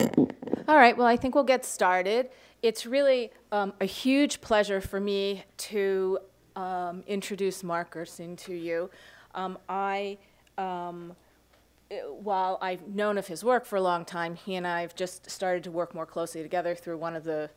All right, well, I think we'll get started. It's really um, a huge pleasure for me to um, introduce Mark Gerstein to you. Um, I, um, while I've known of his work for a long time, he and I have just started to work more closely together through one of the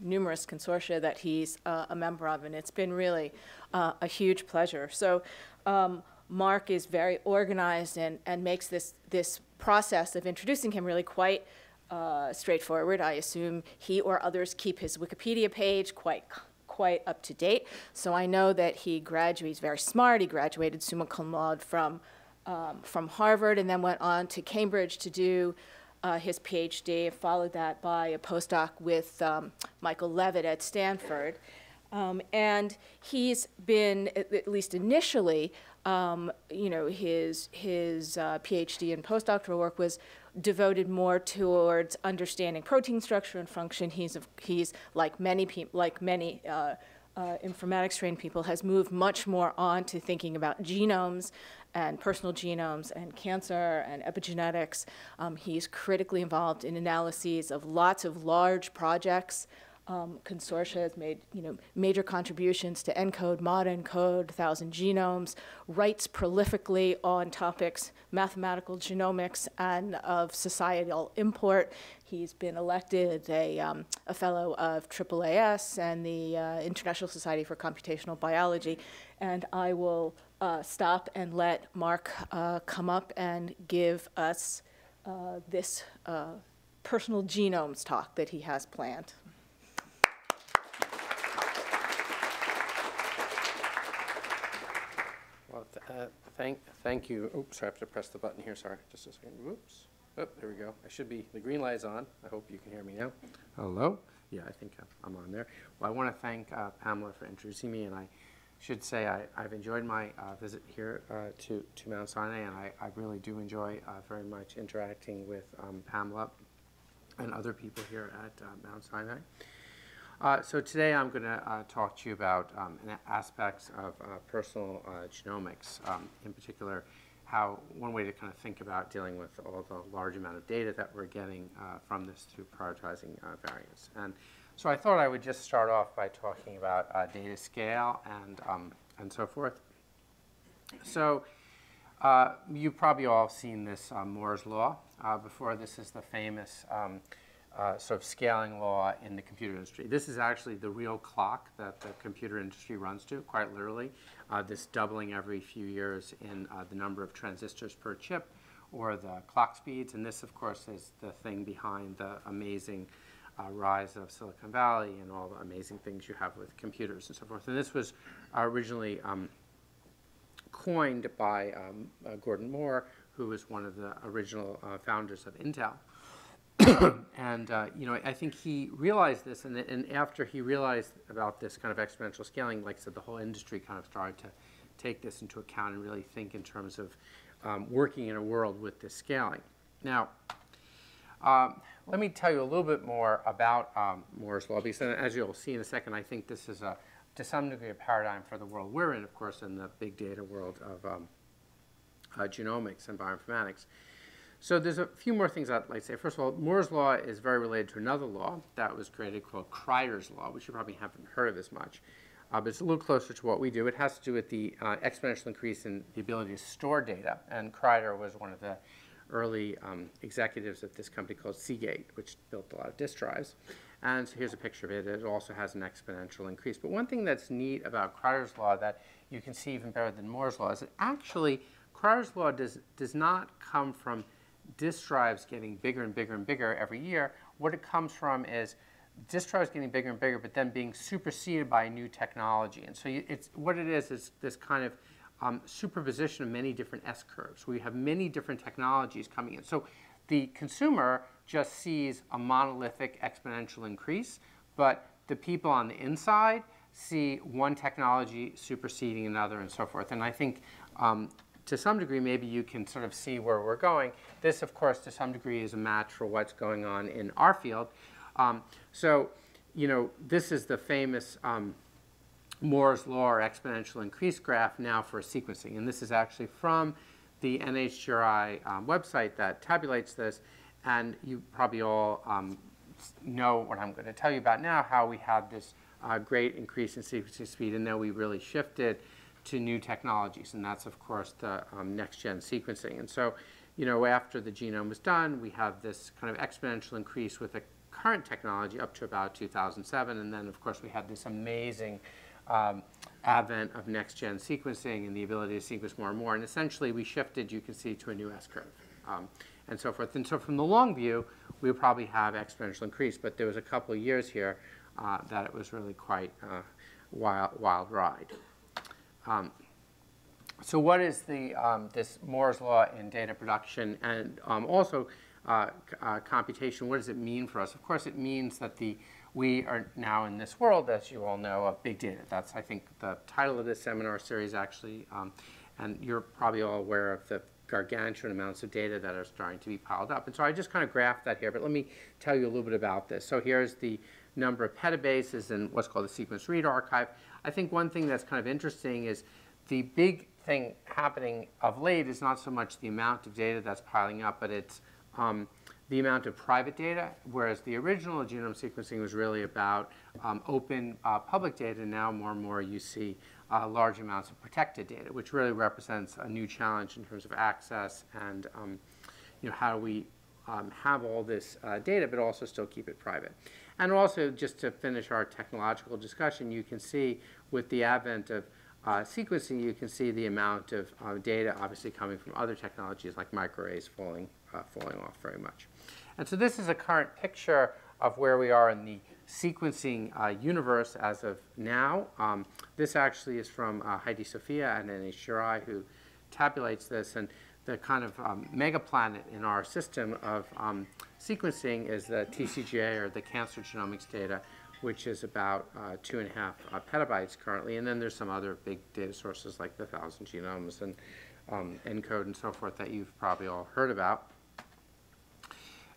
numerous consortia that he's uh, a member of, and it's been really uh, a huge pleasure. So, um, Mark is very organized and, and makes this, this process of introducing him really quite uh, straightforward. I assume he or others keep his Wikipedia page quite quite up to date. So I know that he graduated, he's very smart. He graduated summa cum laude from, um, from Harvard and then went on to Cambridge to do uh, his PhD, followed that by a postdoc with um, Michael Levitt at Stanford. Um, and he's been, at, at least initially, um, you know, his, his uh, PhD and postdoctoral work was devoted more towards understanding protein structure and function. He's, he's like many like many uh, uh, informatics trained people, has moved much more on to thinking about genomes and personal genomes and cancer and epigenetics. Um, he's critically involved in analyses of lots of large projects um, consortia has made you know major contributions to ENCODE, ModENCODE, Thousand Genomes, writes prolifically on topics mathematical genomics and of societal import. He's been elected a, um, a fellow of AAAS and the uh, International Society for Computational Biology. And I will uh, stop and let Mark uh, come up and give us uh, this uh, personal genomes talk that he has planned. Uh, Thank, thank you. Oops, I have to press the button here, sorry, just a second. Oops. Oh, there we go. I should be, the green light is on. I hope you can hear me now. Hello? Yeah, I think I'm on there. Well, I want to thank uh, Pamela for introducing me, and I should say I, I've enjoyed my uh, visit here uh, to, to Mount Sinai, and I, I really do enjoy uh, very much interacting with um, Pamela and other people here at uh, Mount Sinai. Uh, so today I'm going to uh, talk to you about um, aspects of uh, personal uh, genomics, um, in particular, how one way to kind of think about dealing with all the large amount of data that we're getting uh, from this through prioritizing uh, variants. And so I thought I would just start off by talking about data scale and, um, and so forth. So you've probably all seen this Moore's Law before. This is the famous um, uh, sort of scaling law in the computer industry. This is actually the real clock that the computer industry runs to, quite literally. Uh, this doubling every few years in uh, the number of transistors per chip or the clock speeds. And this, of course, is the thing behind the amazing uh, rise of Silicon Valley and all the amazing things you have with computers and so forth. And this was originally um, coined by um, uh, Gordon Moore, who was one of the original uh, founders of Intel. and uh, you know, I think he realized this, and, and after he realized about this kind of exponential scaling, like I said, the whole industry kind of started to take this into account and really think in terms of um, working in a world with this scaling. Now, um, let me tell you a little bit more about um, Moore's law, because as you'll see in a second, I think this is a, to some degree a paradigm for the world we're in, of course, in the big data world of um, uh, genomics and bioinformatics. So there's a few more things I'd like to say. First of all, Moore's law is very related to another law that was created called Kryder's law, which you probably haven't heard of as much. Uh, but it's a little closer to what we do. It has to do with the uh, exponential increase in the ability to store data. And Kryder was one of the early um, executives at this company called Seagate, which built a lot of disk drives. And so here's a picture of it. It also has an exponential increase. But one thing that's neat about Kryder's law that you can see even better than Moore's law is that actually Kryder's law does, does not come from disk drives getting bigger and bigger and bigger every year, what it comes from is disk drives getting bigger and bigger, but then being superseded by new technology. And so it's, what it is is this kind of um, superposition of many different S-curves. We have many different technologies coming in. So the consumer just sees a monolithic exponential increase, but the people on the inside see one technology superseding another and so forth. And I think um, to some degree, maybe you can sort of see where we're going. This, of course, to some degree is a match for what's going on in our field. Um, so, you know, this is the famous um, Moore's law or exponential increase graph now for sequencing. And this is actually from the NHGRI um, website that tabulates this. And you probably all um, know what I'm going to tell you about now, how we had this uh, great increase in sequencing speed, and then we really shifted to new technologies, and that's, of course, the um, next-gen sequencing. And so, you know, after the genome was done, we have this kind of exponential increase with the current technology up to about 2007, and then, of course, we had this amazing um, advent of next-gen sequencing and the ability to sequence more and more. And essentially, we shifted, you can see, to a new S-curve um, and so forth. And so from the long view, we probably have exponential increase, but there was a couple of years here uh, that it was really quite a wild, wild ride. Um, so what is the, um, this Moore's law in data production and um, also uh, uh, computation, what does it mean for us? Of course, it means that the, we are now in this world, as you all know, of big data. That's, I think, the title of this seminar series actually, um, and you're probably all aware of the gargantuan amounts of data that are starting to be piled up. And so I just kind of graphed that here, but let me tell you a little bit about this. So here's the number of petabases in what's called the sequence read archive. I think one thing that's kind of interesting is the big thing happening of late is not so much the amount of data that's piling up, but it's um, the amount of private data, whereas the original genome sequencing was really about um, open uh, public data. And now more and more you see uh, large amounts of protected data, which really represents a new challenge in terms of access and um, you know, how do we um, have all this uh, data but also still keep it private. And also, just to finish our technological discussion, you can see with the advent of uh, sequencing, you can see the amount of uh, data obviously coming from other technologies like microarrays falling, uh, falling off very much. And so this is a current picture of where we are in the sequencing uh, universe as of now. Um, this actually is from uh, Heidi Sofia and Anish Shirai, who tabulates this. And the kind of um, mega planet in our system of um, sequencing is the TCGA, or the cancer genomics data, which is about uh, two and a half uh, petabytes currently. And then there's some other big data sources like the Thousand Genomes and um, ENCODE and so forth that you've probably all heard about.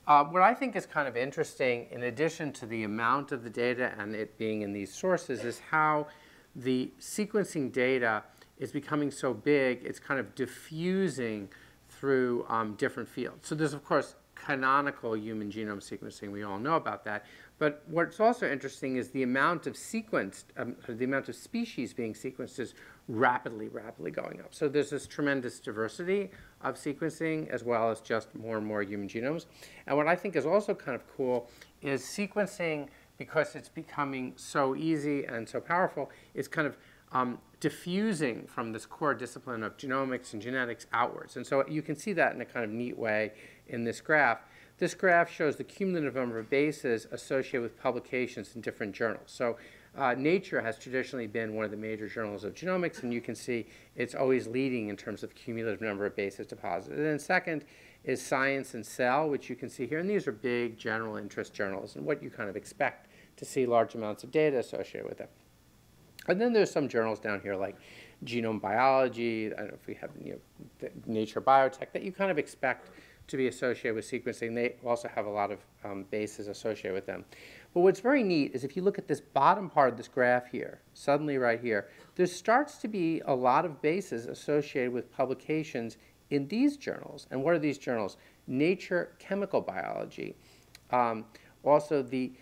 Uh, what I think is kind of interesting, in addition to the amount of the data and it being in these sources, is how the sequencing data is becoming so big, it's kind of diffusing through um, different fields. So there's, of course, canonical human genome sequencing. We all know about that. But what's also interesting is the amount of sequenced, um, the amount of species being sequenced is rapidly, rapidly going up. So there's this tremendous diversity of sequencing as well as just more and more human genomes. And what I think is also kind of cool is sequencing, because it's becoming so easy and so powerful, is kind of um, diffusing from this core discipline of genomics and genetics outwards. And so you can see that in a kind of neat way in this graph. This graph shows the cumulative number of bases associated with publications in different journals. So uh, Nature has traditionally been one of the major journals of genomics, and you can see it's always leading in terms of cumulative number of bases deposited. And then second is Science and Cell, which you can see here, and these are big general interest journals, and what you kind of expect to see large amounts of data associated with them. And then there's some journals down here like Genome Biology, I don't know if we have you know, Nature Biotech, that you kind of expect to be associated with sequencing. They also have a lot of um, bases associated with them. But what's very neat is if you look at this bottom part of this graph here, suddenly right here, there starts to be a lot of bases associated with publications in these journals. And what are these journals? Nature Chemical Biology. Um, also the,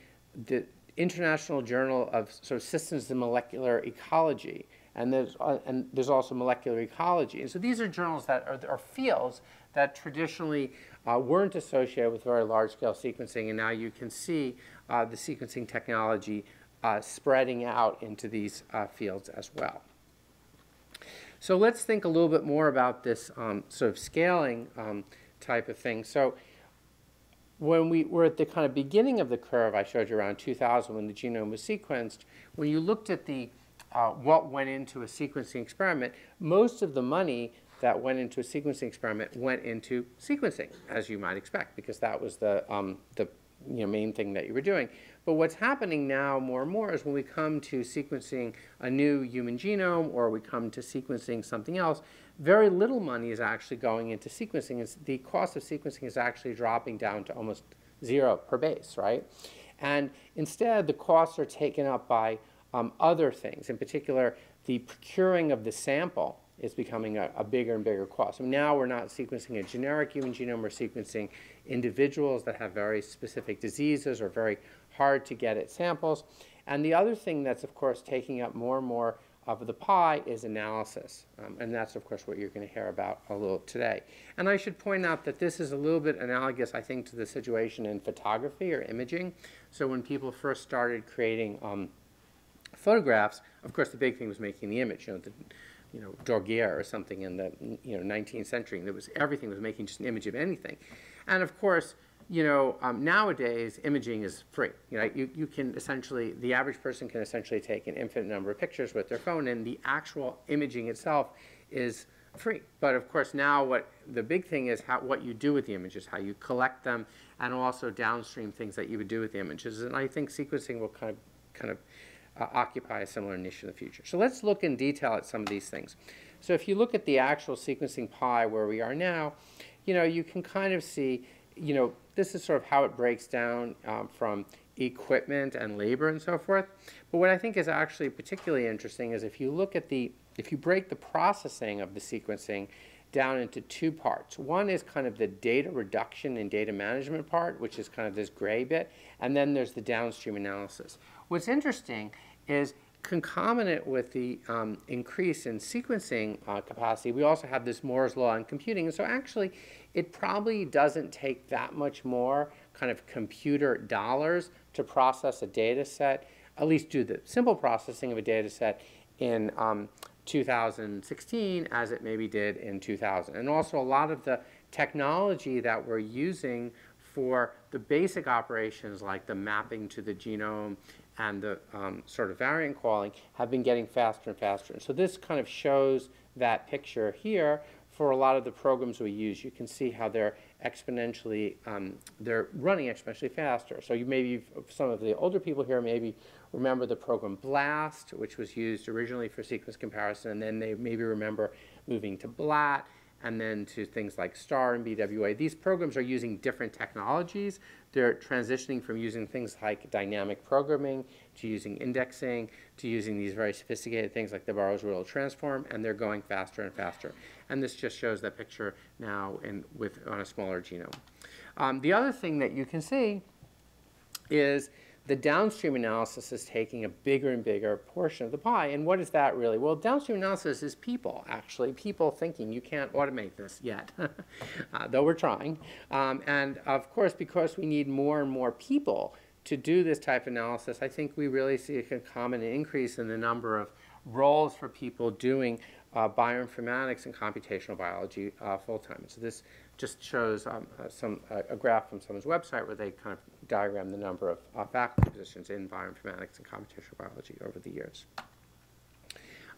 the International Journal of sort of Systems and Molecular Ecology. And there's, uh, and there's also molecular ecology. And so these are journals that are, are fields that traditionally uh, weren't associated with very large scale sequencing. And now you can see uh, the sequencing technology uh, spreading out into these uh, fields as well. So let's think a little bit more about this um, sort of scaling um, type of thing. So when we were at the kind of beginning of the curve I showed you around 2000 when the genome was sequenced, when you looked at the uh, what went into a sequencing experiment, most of the money that went into a sequencing experiment went into sequencing, as you might expect, because that was the, um, the you know, main thing that you were doing. But what's happening now more and more is when we come to sequencing a new human genome or we come to sequencing something else, very little money is actually going into sequencing. It's, the cost of sequencing is actually dropping down to almost zero per base, right? And instead, the costs are taken up by um, other things, in particular, the procuring of the sample is becoming a, a bigger and bigger cost. So now we're not sequencing a generic human genome, we're sequencing individuals that have very specific diseases or very hard to get at samples. And the other thing that's, of course, taking up more and more of the pie is analysis. Um, and that's, of course, what you're going to hear about a little today. And I should point out that this is a little bit analogous, I think, to the situation in photography or imaging. So when people first started creating um, photographs, of course, the big thing was making the image. You know, the, you know, Daguerre or something in the you know 19th century. And there was everything was making just an image of anything, and of course, you know, um, nowadays imaging is free. You know, you, you can essentially, the average person can essentially take an infinite number of pictures with their phone and the actual imaging itself is free. But of course now what the big thing is how, what you do with the images, how you collect them and also downstream things that you would do with the images. And I think sequencing will kind of, kind of uh, occupy a similar niche in the future. So let's look in detail at some of these things. So if you look at the actual sequencing pie where we are now, you know, you can kind of see, you know, this is sort of how it breaks down um, from equipment and labor and so forth. But what I think is actually particularly interesting is if you look at the, if you break the processing of the sequencing down into two parts. One is kind of the data reduction and data management part, which is kind of this gray bit, and then there's the downstream analysis. What's interesting is concomitant with the um, increase in sequencing uh, capacity, we also have this Moore's law in computing. And so actually, it probably doesn't take that much more kind of computer dollars to process a data set, at least do the simple processing of a data set in um, 2016 as it maybe did in 2000. And also a lot of the technology that we're using for the basic operations like the mapping to the genome and the um, sort of variant calling have been getting faster and faster. And so this kind of shows that picture here for a lot of the programs we use. You can see how they're exponentially, um, they're running exponentially faster. So you maybe, some of the older people here maybe remember the program BLAST, which was used originally for sequence comparison, and then they maybe remember moving to BLAT, and then to things like STAR and BWA. These programs are using different technologies. They're transitioning from using things like dynamic programming to using indexing to using these very sophisticated things like the Burrows-Wheeler transform, and they're going faster and faster. And this just shows that picture now in, with, on a smaller genome. Um, the other thing that you can see is the downstream analysis is taking a bigger and bigger portion of the pie. And what is that really? Well, downstream analysis is people, actually, people thinking you can't automate this yet, uh, though we're trying. Um, and of course, because we need more and more people to do this type of analysis, I think we really see a common increase in the number of roles for people doing uh, bioinformatics and computational biology uh, full-time. So this just shows um, uh, some, uh, a graph from someone's website where they kind of diagram the number of uh, faculty positions in bioinformatics and computational biology over the years.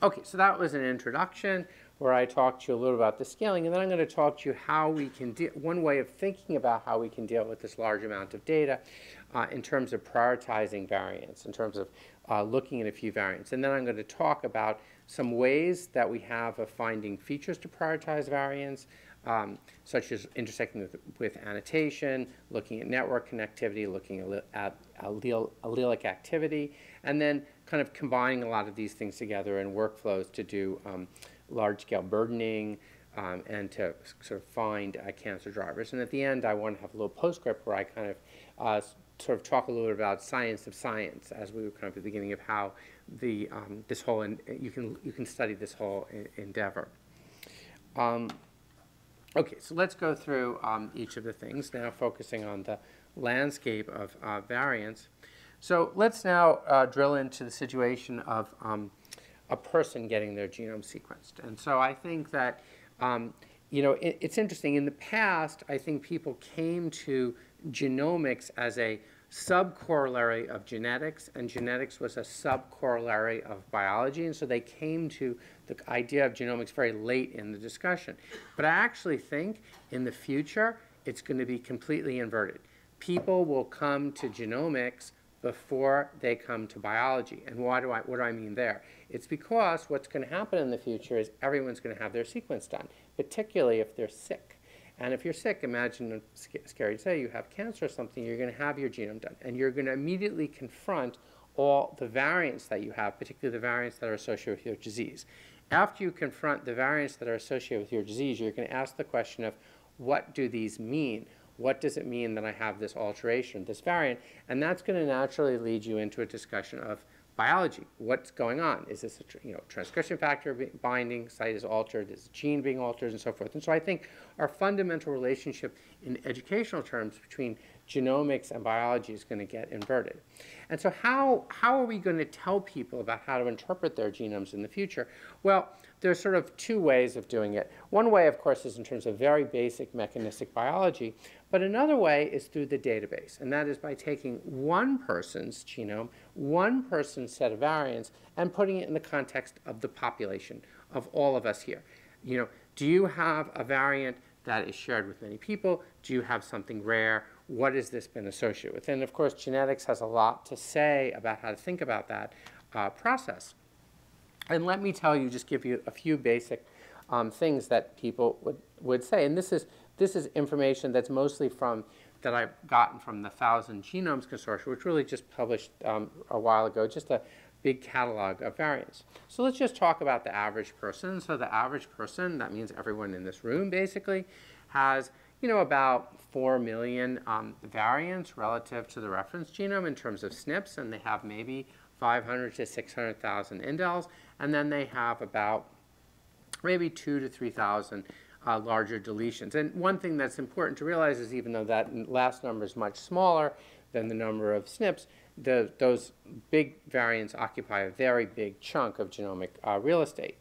Okay, so that was an introduction where I talked to you a little about the scaling, and then I'm going to talk to you how we can deal, one way of thinking about how we can deal with this large amount of data uh, in terms of prioritizing variants, in terms of uh, looking at a few variants. And then I'm going to talk about some ways that we have of finding features to prioritize variants, um, such as intersecting with, with, annotation, looking at network connectivity, looking at allelic activity, and then kind of combining a lot of these things together in workflows to do um, large-scale burdening um, and to sort of find uh, cancer drivers. And at the end, I want to have a little postscript where I kind of uh, sort of talk a little bit about science of science as we were kind of at the beginning of how the um, this whole you can you can study this whole endeavor. Um, okay, so let's go through um, each of the things now, focusing on the landscape of uh, variants. So let's now uh, drill into the situation of um, a person getting their genome sequenced. And so I think that um, you know it, it's interesting. In the past, I think people came to genomics as a subcorollary of genetics, and genetics was a subcorollary of biology, and so they came to the idea of genomics very late in the discussion. But I actually think in the future it's going to be completely inverted. People will come to genomics before they come to biology. And why do I, what do I mean there? It's because what's going to happen in the future is everyone's going to have their sequence done, particularly if they're sick. And if you're sick, imagine, a scary to say, you have cancer or something, you're going to have your genome done. And you're going to immediately confront all the variants that you have, particularly the variants that are associated with your disease. after you confront the variants that are associated with your disease, you're going to ask the question of what do these mean? What does it mean that I have this alteration, this variant? And that's going to naturally lead you into a discussion of biology. What's going on? Is this a you know, transcription factor binding, site is altered, is the gene being altered, and so forth. And so I think our fundamental relationship in educational terms between genomics and biology is going to get inverted. And so how, how are we going to tell people about how to interpret their genomes in the future? Well, there's sort of two ways of doing it. One way, of course, is in terms of very basic mechanistic biology, but another way is through the database, and that is by taking one person's genome, one person's set of variants, and putting it in the context of the population of all of us here. You know, do you have a variant that is shared with many people? Do you have something rare? What has this been associated with? And of course, genetics has a lot to say about how to think about that uh, process. And let me tell you, just give you a few basic um, things that people would, would say. And this is this is information that's mostly from, that I've gotten from the Thousand Genomes Consortium, which really just published um, a while ago, just a big catalog of variants. So let's just talk about the average person. So the average person, that means everyone in this room basically, has you know, about 4 million um, variants relative to the reference genome in terms of SNPs, and they have maybe 500 to 600,000 indels, and then they have about maybe 2 to 3,000 uh, larger deletions. And one thing that's important to realize is even though that last number is much smaller than the number of SNPs, the, those big variants occupy a very big chunk of genomic uh, real estate.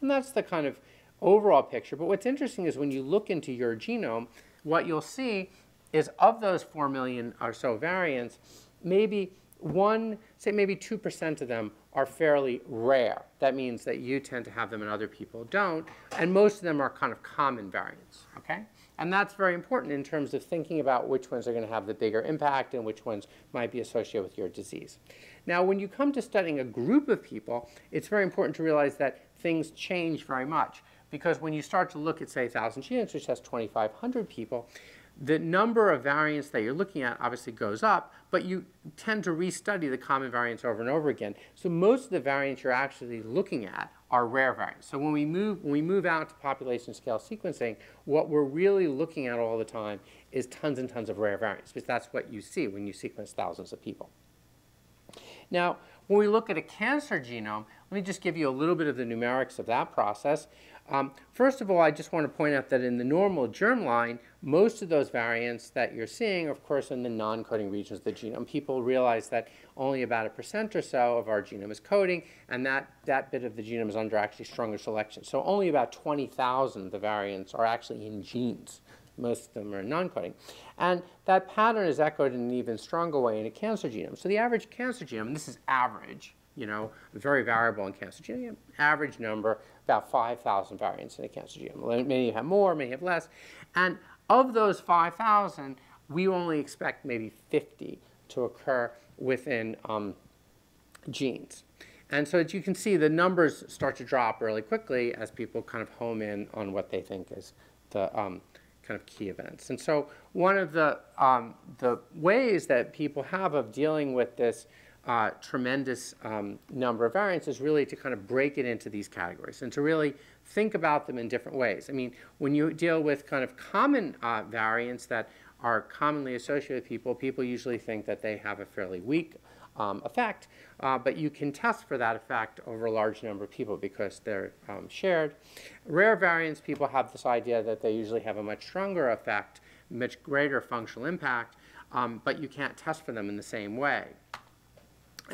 And that's the kind of overall picture. But what's interesting is when you look into your genome, what you'll see is of those 4 million or so variants, maybe one, say maybe 2% of them are fairly rare. That means that you tend to have them and other people don't. And most of them are kind of common variants, okay? And that's very important in terms of thinking about which ones are going to have the bigger impact and which ones might be associated with your disease. Now, when you come to studying a group of people, it's very important to realize that things change very much. Because when you start to look at, say, 1,000 genomes, which has 2,500 people, the number of variants that you're looking at obviously goes up, but you tend to restudy the common variants over and over again. So most of the variants you're actually looking at are rare variants. So when we move, when we move out to population scale sequencing, what we're really looking at all the time is tons and tons of rare variants, because that's what you see when you sequence thousands of people. Now, when we look at a cancer genome, let me just give you a little bit of the numerics of that process. Um, first of all, I just want to point out that in the normal germline, most of those variants that you're seeing of course, in the non-coding regions of the genome. People realize that only about a percent or so of our genome is coding, and that, that bit of the genome is under actually stronger selection. So only about 20,000 of the variants are actually in genes. Most of them are non-coding. And that pattern is echoed in an even stronger way in a cancer genome. So the average cancer genome, and this is average, you know, very variable in cancer genome, average number, about 5,000 variants in a cancer genome. Many have more, many have less. And of those 5,000, we only expect maybe 50 to occur within um, genes. And so as you can see, the numbers start to drop really quickly as people kind of home in on what they think is the um, kind of key events. And so one of the, um, the ways that people have of dealing with this uh, tremendous um, number of variants is really to kind of break it into these categories and to really think about them in different ways. I mean, when you deal with kind of common uh, variants that are commonly associated with people, people usually think that they have a fairly weak um, effect, uh, but you can test for that effect over a large number of people because they're um, shared. Rare variants, people have this idea that they usually have a much stronger effect, much greater functional impact, um, but you can't test for them in the same way.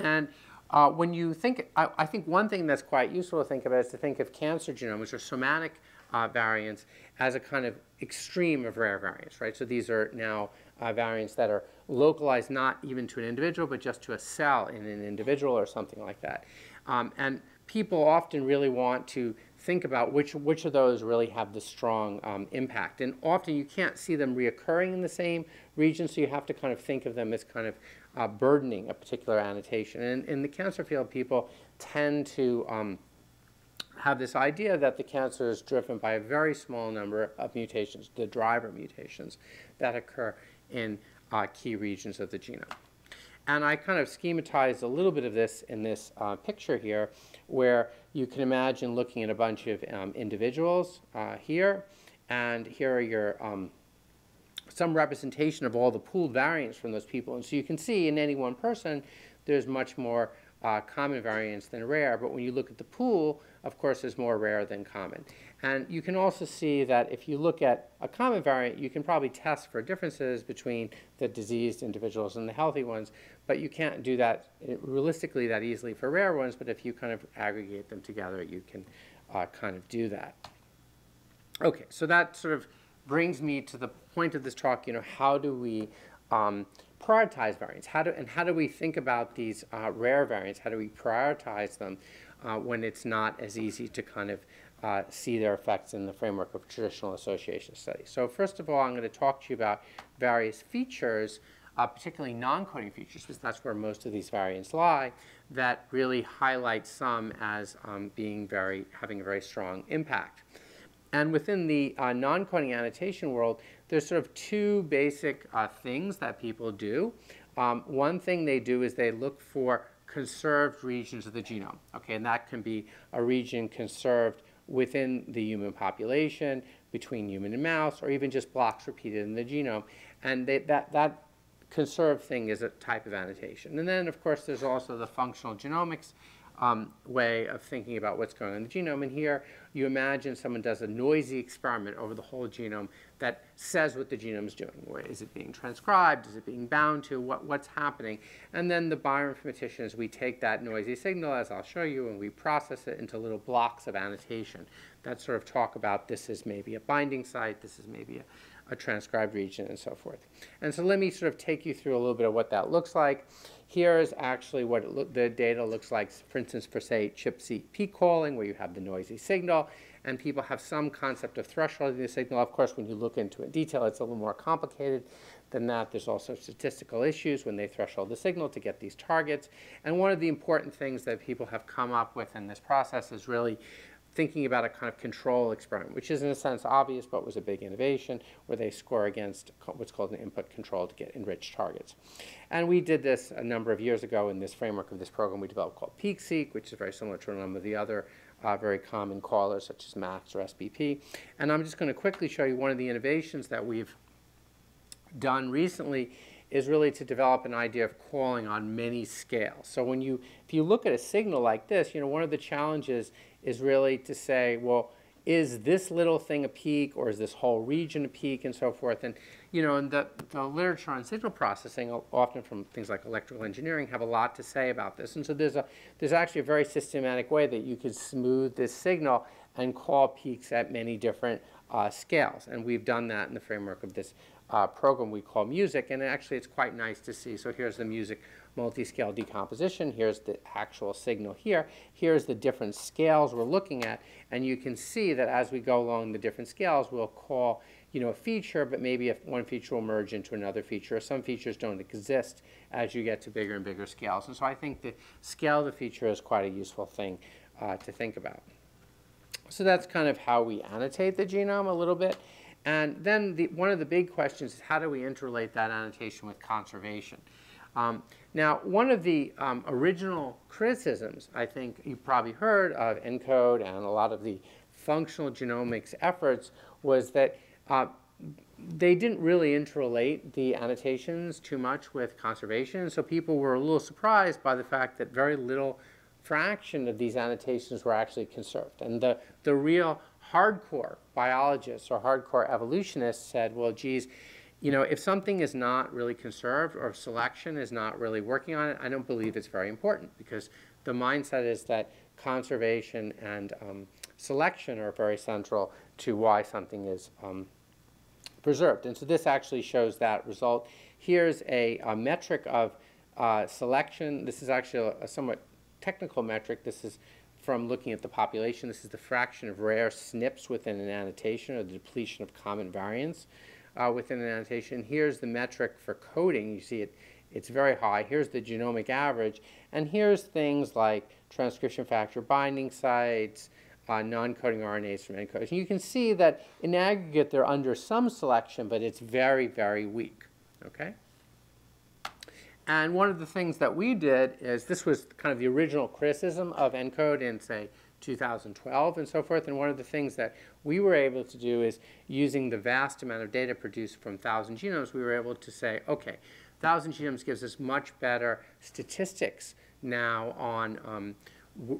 And uh, when you think, I, I, think one thing that's quite useful to think about is to think of cancer genomes, are somatic uh, variants, as a kind of extreme of rare variants, right? So these are now uh, variants that are localized not even to an individual, but just to a cell in an individual or something like that. Um, and people often really want to think about which, which of those really have the strong um, impact. And often you can't see them reoccurring in the same region, so you have to kind of think of them as kind of uh, burdening a particular annotation. And in the cancer field, people tend to um, have this idea that the cancer is driven by a very small number of mutations, the driver mutations, that occur in uh, key regions of the genome. And I kind of schematized a little bit of this in this uh, picture here, where you can imagine looking at a bunch of um, individuals uh, here, and here are your um, some representation of all the pooled variants from those people. And so you can see in any one person, there's much more uh, common variants than rare. But when you look at the pool, of course, there's more rare than common. And you can also see that if you look at a common variant, you can probably test for differences between the diseased individuals and the healthy ones, but you can't do that realistically that easily for rare ones, but if you kind of aggregate them together, you can uh, kind of do that. Okay, so that sort of brings me to the point of this talk, you know, how do we um, prioritize variants? How do, and how do we think about these uh, rare variants? How do we prioritize them uh, when it's not as easy to kind of uh, see their effects in the framework of traditional association studies. So first of all, I'm going to talk to you about various features, uh, particularly non-coding features, because that's where most of these variants lie, that really highlight some as um, being very, having a very strong impact. And within the uh, non-coding annotation world, there's sort of two basic uh, things that people do. Um, one thing they do is they look for conserved regions of the genome, okay, and that can be a region conserved within the human population, between human and mouse, or even just blocks repeated in the genome. And they, that, that conserved thing is a type of annotation. And then, of course, there's also the functional genomics um, way of thinking about what's going on in the genome. And here you imagine someone does a noisy experiment over the whole genome that says what the genome is doing. Is it being transcribed? Is it being bound to? What, what's happening? And then the bioinformaticians, we take that noisy signal, as I'll show you, and we process it into little blocks of annotation that sort of talk about this is maybe a binding site, this is maybe a, a transcribed region, and so forth. And so let me sort of take you through a little bit of what that looks like. Here is actually what the data looks like, for instance, for say ChIP-seq peak calling, where you have the noisy signal, and people have some concept of thresholding the signal. Of course, when you look into it in detail, it's a little more complicated than that. There's also statistical issues when they threshold the signal to get these targets. And one of the important things that people have come up with in this process is really thinking about a kind of control experiment, which is in a sense obvious but was a big innovation, where they score against what's called an input control to get enriched targets. And we did this a number of years ago in this framework of this program we developed called PeakSeq, which is very similar to a number of the other uh, very common callers such as MACS or SPP. And I'm just going to quickly show you one of the innovations that we've done recently is really to develop an idea of calling on many scales. So when you, if you look at a signal like this, you know, one of the challenges is really to say, well, is this little thing a peak or is this whole region a peak and so forth? And, you know, and the, the literature on signal processing, often from things like electrical engineering, have a lot to say about this. And so there's, a, there's actually a very systematic way that you could smooth this signal and call peaks at many different uh, scales. And we've done that in the framework of this uh, program we call music. And actually, it's quite nice to see. So here's the music multi-scale decomposition. Here's the actual signal here. Here's the different scales we're looking at. And you can see that as we go along the different scales, we'll call you know, a feature, but maybe if one feature will merge into another feature. Or some features don't exist as you get to bigger and bigger scales. And so I think the scale of the feature is quite a useful thing uh, to think about. So that's kind of how we annotate the genome a little bit. And then the, one of the big questions is how do we interrelate that annotation with conservation? Um, now, one of the um, original criticisms I think you probably heard of ENCODE and a lot of the functional genomics efforts was that uh, they didn't really interrelate the annotations too much with conservation. So people were a little surprised by the fact that very little fraction of these annotations were actually conserved. And the, the real hardcore biologists or hardcore evolutionists said, well, geez, you know, if something is not really conserved or selection is not really working on it, I don't believe it's very important because the mindset is that conservation and um, selection are very central to why something is um, preserved. And so this actually shows that result. Here's a, a metric of uh, selection. This is actually a, a somewhat technical metric. This is from looking at the population. This is the fraction of rare SNPs within an annotation or the depletion of common variants uh, within an annotation. Here's the metric for coding. You see it, it's very high. Here's the genomic average. And here's things like transcription factor binding sites, uh, non-coding RNAs from ENCODE. And you can see that in aggregate they're under some selection, but it's very, very weak. Okay? And one of the things that we did is this was kind of the original criticism of ENCODE in, say, 2012 and so forth. And one of the things that we were able to do is using the vast amount of data produced from 1,000 genomes, we were able to say, okay, 1,000 genomes gives us much better statistics now on um,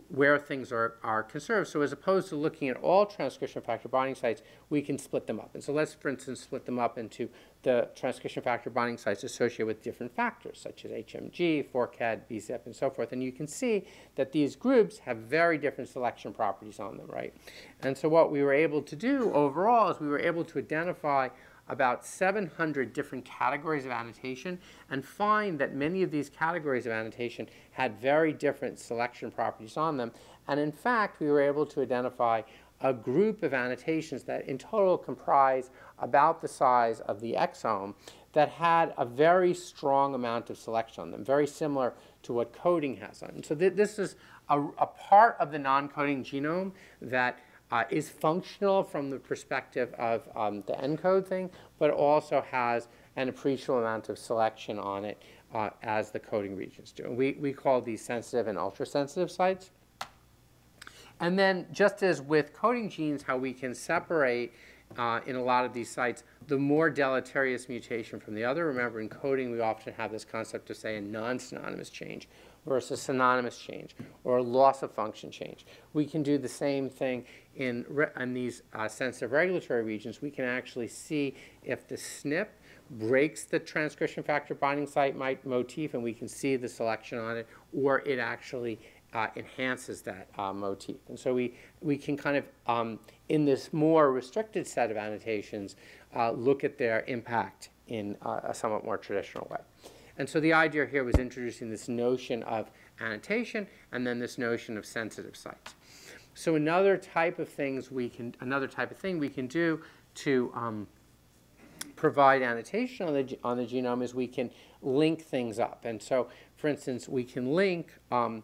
where things are, are conserved. So as opposed to looking at all transcription factor binding sites, we can split them up. And so let's, for instance, split them up into the transcription factor binding sites associated with different factors, such as HMG, Forkhead, BZIP, and so forth. And you can see that these groups have very different selection properties on them, right? And so what we were able to do overall is we were able to identify about 700 different categories of annotation and find that many of these categories of annotation had very different selection properties on them. And in fact, we were able to identify a group of annotations that in total comprise about the size of the exome that had a very strong amount of selection on them, very similar to what coding has on. So th this is a, a part of the non-coding genome that uh, is functional from the perspective of um, the ENCODE thing, but also has an appreciable amount of selection on it uh, as the coding regions do. And we, we call these sensitive and ultra-sensitive sites. And then just as with coding genes, how we can separate uh, in a lot of these sites the more deleterious mutation from the other. Remember, in coding, we often have this concept of, say, a non-synonymous change versus synonymous change or loss of function change. We can do the same thing in, in these uh, sensitive regulatory regions. We can actually see if the SNP breaks the transcription factor binding site motif and we can see the selection on it, or it actually uh, enhances that uh, motif. And so we, we can kind of, um, in this more restricted set of annotations, uh, look at their impact in uh, a somewhat more traditional way. And so the idea here was introducing this notion of annotation and then this notion of sensitive sites. So another type of things we can, another type of thing we can do to um, provide annotation on the, on the genome is we can link things up. And so, for instance, we can link um,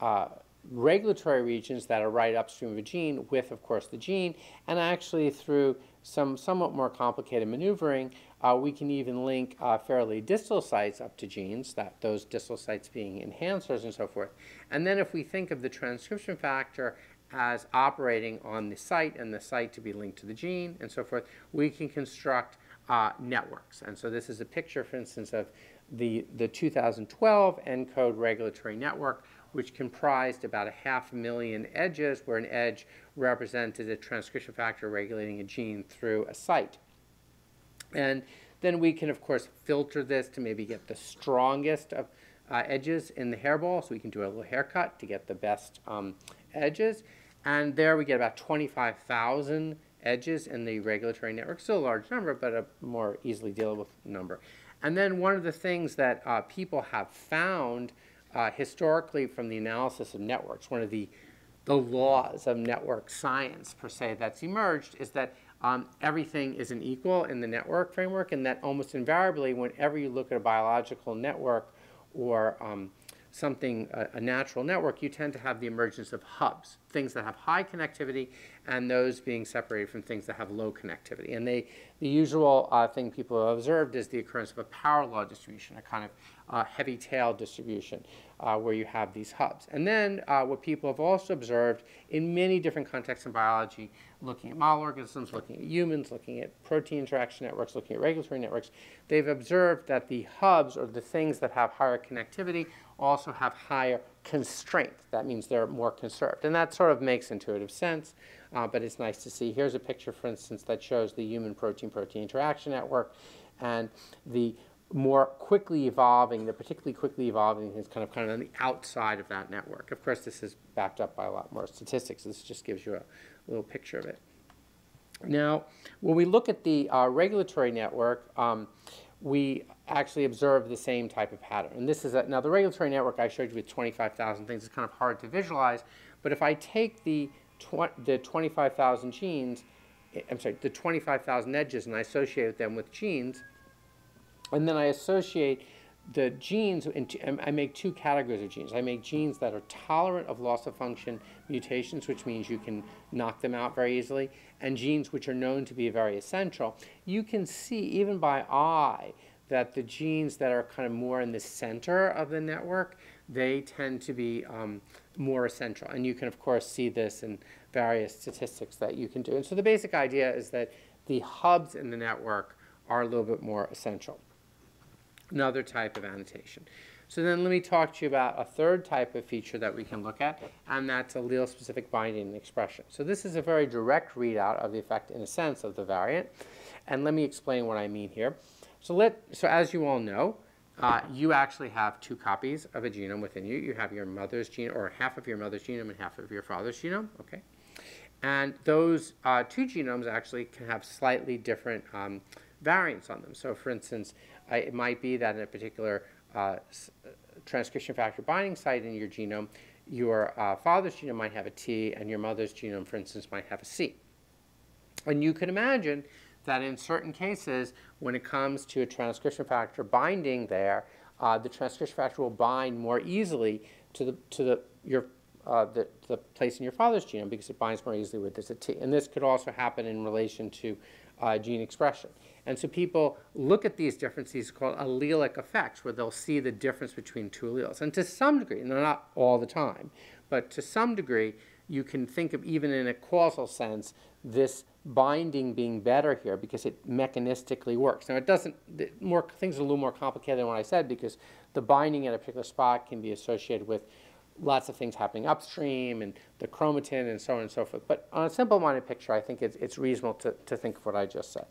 uh, regulatory regions that are right upstream of a gene with, of course, the gene, and actually through some somewhat more complicated maneuvering, uh, we can even link uh, fairly distal sites up to genes, that those distal sites being enhancers and so forth. And then if we think of the transcription factor as operating on the site and the site to be linked to the gene and so forth, we can construct uh, networks. And so this is a picture, for instance, of the, the 2012 ENCODE regulatory network, which comprised about a half a million edges, where an edge represented a transcription factor regulating a gene through a site. And then we can, of course, filter this to maybe get the strongest of uh, edges in the hairball. So we can do a little haircut to get the best um, edges. And there we get about 25,000 edges in the regulatory network. Still a large number, but a more easily dealable number. And then one of the things that uh, people have found uh, historically from the analysis of networks, one of the, the laws of network science per se that's emerged is that um, everything isn't equal in the network framework and that almost invariably whenever you look at a biological network or um, something, a, a, natural network, you tend to have the emergence of hubs, things that have high connectivity and those being separated from things that have low connectivity. And they, the usual uh, thing people have observed is the occurrence of a power law distribution, a kind of uh, heavy tail distribution uh, where you have these hubs. And then uh, what people have also observed in many different contexts in biology, looking at model organisms, looking at humans, looking at protein interaction networks, looking at regulatory networks, they've observed that the hubs or the things that have higher connectivity also have higher constraint. That means they're more conserved. And that sort of makes intuitive sense, uh, but it's nice to see. Here's a picture, for instance, that shows the human protein-protein interaction network and the more quickly evolving, the particularly quickly evolving is kind of kind of on the outside of that network. Of course, this is backed up by a lot more statistics. This just gives you a little picture of it. Now, when we look at the uh, regulatory network, um, we actually observe the same type of pattern. And this is a, now the regulatory network I showed you with 25,000 things is kind of hard to visualize. But if I take the tw the 25,000 genes, eh, I'm sorry, the 25,000 edges, and I associate them with genes, and then I associate the genes, into, I make two categories of genes. I make genes that are tolerant of loss of function mutations, which means you can knock them out very easily, and genes which are known to be very essential. You can see, even by eye, that the genes that are kind of more in the center of the network, they tend to be um, more essential. And you can, of course, see this in various statistics that you can do. And so the basic idea is that the hubs in the network are a little bit more essential. Another type of annotation. So then let me talk to you about a third type of feature that we can look at, and that's allele-specific binding expression. So this is a very direct readout of the effect, in a sense, of the variant. And let me explain what I mean here. So, let, so as you all know, uh, you actually have two copies of a genome within you. You have your mother's genome, or half of your mother's genome and half of your father's genome, okay? And those uh, two genomes actually can have slightly different um, variants on them. So for instance, uh, it might be that in a particular uh, uh, transcription factor binding site in your genome, your uh, father's genome might have a T and your mother's genome, for instance, might have a C. And you can imagine that in certain cases, when it comes to a transcription factor binding there, uh, the transcription factor will bind more easily to the to the your uh, the, the place in your father's genome because it binds more easily with this T. And this could also happen in relation to uh, gene expression. And so people look at these differences called allelic effects, where they'll see the difference between two alleles. And to some degree, and not all the time, but to some degree, you can think of even in a causal sense this binding being better here because it mechanistically works. Now it doesn't, more things are a little more complicated than what I said because the binding at a particular spot can be associated with lots of things happening upstream and the chromatin and so on and so forth. But on a simple-minded picture, I think it's, it's reasonable to, to think of what I just said.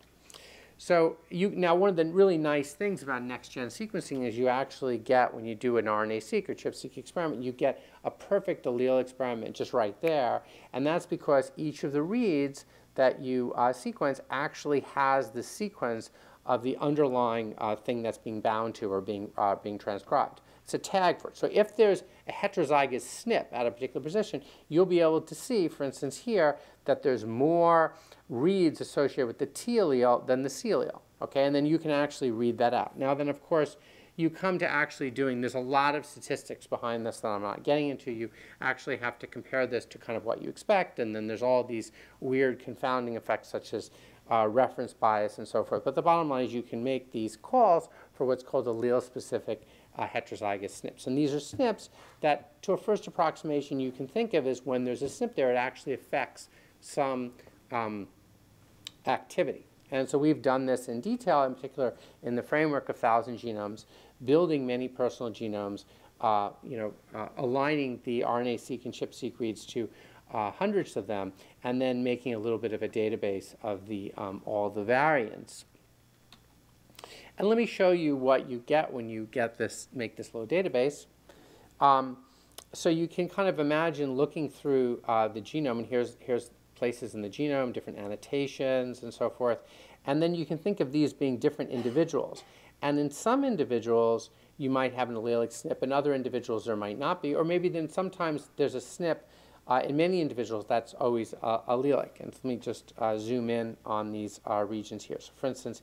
So you, now one of the really nice things about next-gen sequencing is you actually get, when you do an RNA-seq or ChIP-seq experiment, you get a perfect allele experiment just right there. And that's because each of the reads that you uh, sequence actually has the sequence of the underlying uh, thing that's being bound to or being, uh, being transcribed. It's a tag for it. So if there's a heterozygous SNP at a particular position, you'll be able to see, for instance here, that there's more reads associated with the T allele than the C allele. Okay, and then you can actually read that out. Now then, of course, you come to actually doing, there's a lot of statistics behind this that I'm not getting into. You actually have to compare this to kind of what you expect, and then there's all these weird confounding effects such as uh, reference bias and so forth. But the bottom line is you can make these calls for what's called allele-specific uh, heterozygous SNPs. And these are SNPs that, to a first approximation, you can think of as when there's a SNP there, it actually affects some um, activity. And so we've done this in detail, in particular in the framework of Thousand Genomes, building many personal genomes, uh, you know, uh, aligning the RNA-seq and ChIP-seq reads to uh, hundreds of them, and then making a little bit of a database of the, um, all the variants. And let me show you what you get when you get this, make this little database. Um, so you can kind of imagine looking through uh, the genome, and here's, here's places in the genome, different annotations, and so forth. And then you can think of these being different individuals. And in some individuals, you might have an allelic SNP. In other individuals, there might not be. Or maybe then sometimes there's a SNP. Uh, in many individuals, that's always uh, allelic. And let me just uh, zoom in on these uh, regions here. So for instance,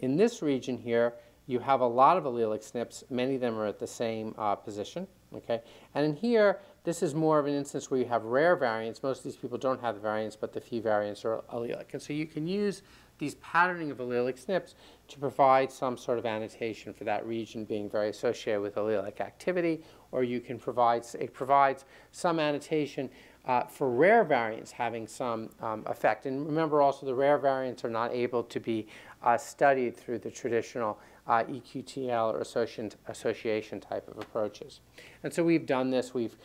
in this region here, you have a lot of allelic SNPs. Many of them are at the same uh, position. Okay, And in here, this is more of an instance where you have rare variants. Most of these people don't have the variants, but the few variants are allelic. And so you can use these patterning of allelic SNPs to provide some sort of annotation for that region being very associated with allelic activity, or you can provide, it provides some annotation uh, for rare variants having some um, effect. And remember also the rare variants are not able to be uh, studied through the traditional uh, EQTL or association, association type of approaches. And so we've done this. We've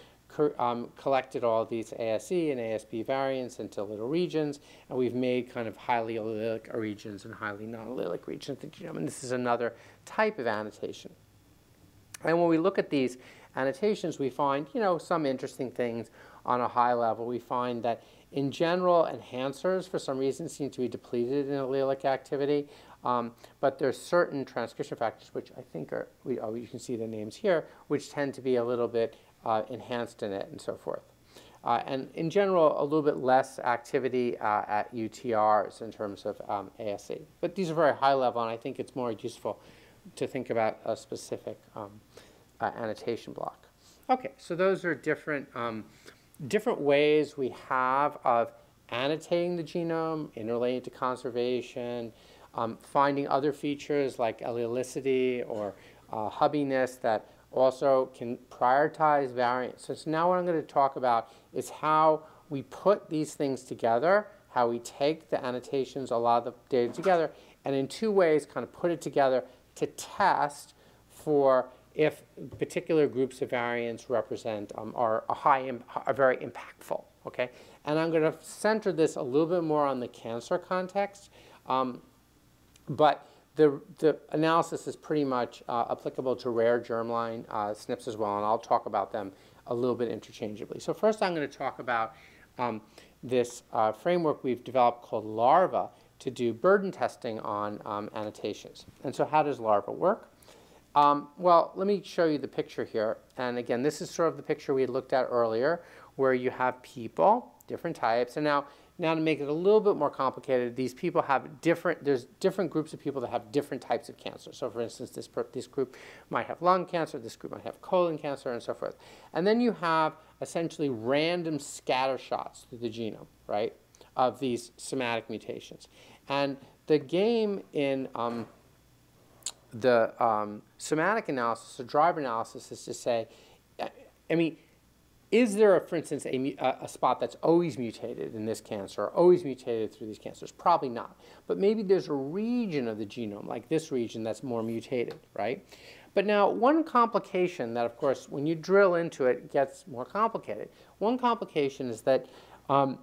um, collected all these ASE and ASB variants into little regions, and we've made kind of highly allelic regions and highly non-allelic regions of the genome. And this is another type of annotation. And when we look at these annotations, we find, you know, some interesting things on a high level. We find that in general, enhancers for some reason seem to be depleted in allelic activity. Um, but there's certain transcription factors, which I think are, we, oh, you can see the names here, which tend to be a little bit uh, enhanced in it and so forth. Uh, and in general, a little bit less activity uh, at UTRs in terms of um. But these are very high level, and I think it's more useful to think about a specific um, uh, annotation block. Okay, so those are different, um, different ways we have of annotating the genome in related to conservation, um, finding other features like allelicity or uh, hubbiness that also can prioritize variants. So now what I'm going to talk about is how we put these things together, how we take the annotations, a lot of the data together, and in two ways kind of put it together to test for if particular groups of variants represent um, are high, are very impactful. Okay, and I'm going to center this a little bit more on the cancer context, um, but the, the analysis is pretty much uh, applicable to rare germline uh, SNPs as well, and I'll talk about them a little bit interchangeably. So first I'm going to talk about um, this uh, framework we've developed called LARVA to do burden testing on um, annotations. And so how does LARVA work? Um, well, let me show you the picture here. And again, this is sort of the picture we had looked at earlier, where you have people, different types. And now, now to make it a little bit more complicated, these people have different, there's different groups of people that have different types of cancer. So for instance, this, this group might have lung cancer, this group might have colon cancer, and so forth. And then you have essentially random scatter shots through the genome, right, of these somatic mutations. And the game in um, the um, somatic analysis, the driver analysis, is to say, I mean, is there, a, for instance, a, a, spot that's always mutated in this cancer, or always mutated through these cancers? Probably not. But maybe there's a region of the genome, like this region, that's more mutated, right? But now, one complication that, of course, when you drill into it, gets more complicated. One complication is that um,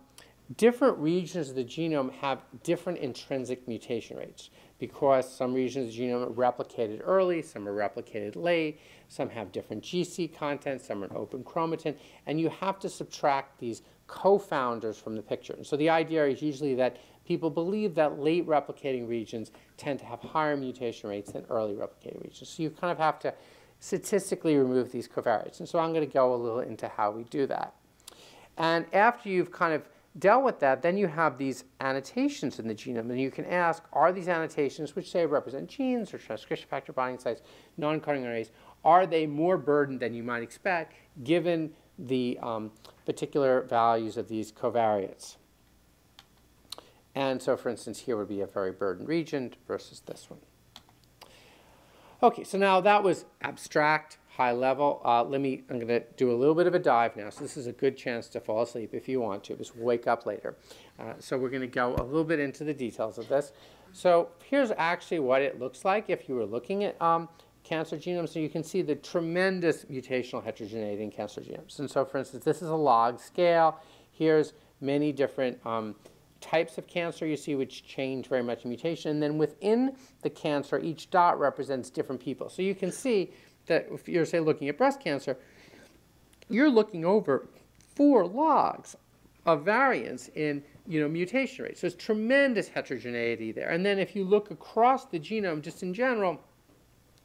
different regions of the genome have different intrinsic mutation rates because some regions of the genome are replicated early, some are replicated late, some have different GC content, some are open chromatin, and you have to subtract these confounders from the picture. And so the idea is usually that people believe that late replicating regions tend to have higher mutation rates than early replicating regions. So you kind of have to statistically remove these covariates. And so I'm going to go a little into how we do that. And after you've kind of dealt with that, then you have these annotations in the genome, and you can ask, are these annotations, which say represent genes or transcription factor binding sites, non-coding RNAs, are they more burdened than you might expect given the um, particular values of these covariates? And so, for instance, here would be a very burdened region versus this one. Okay, so now that was abstract high level. Uh, let me, I'm going to do a little bit of a dive now. So this is a good chance to fall asleep if you want to. Just wake up later. Uh, so we're going to go a little bit into the details of this. So here's actually what it looks like if you were looking at um, cancer genomes. So you can see the tremendous mutational heterogeneity in cancer genomes. And so for instance, this is a log scale. Here's many different um, types of cancer you see which change very much in mutation. And then within the cancer, each dot represents different people. So you can see that if you're, say, looking at breast cancer, you're looking over four logs of variance in you know, mutation rates. So there's tremendous heterogeneity there. And then if you look across the genome, just in general,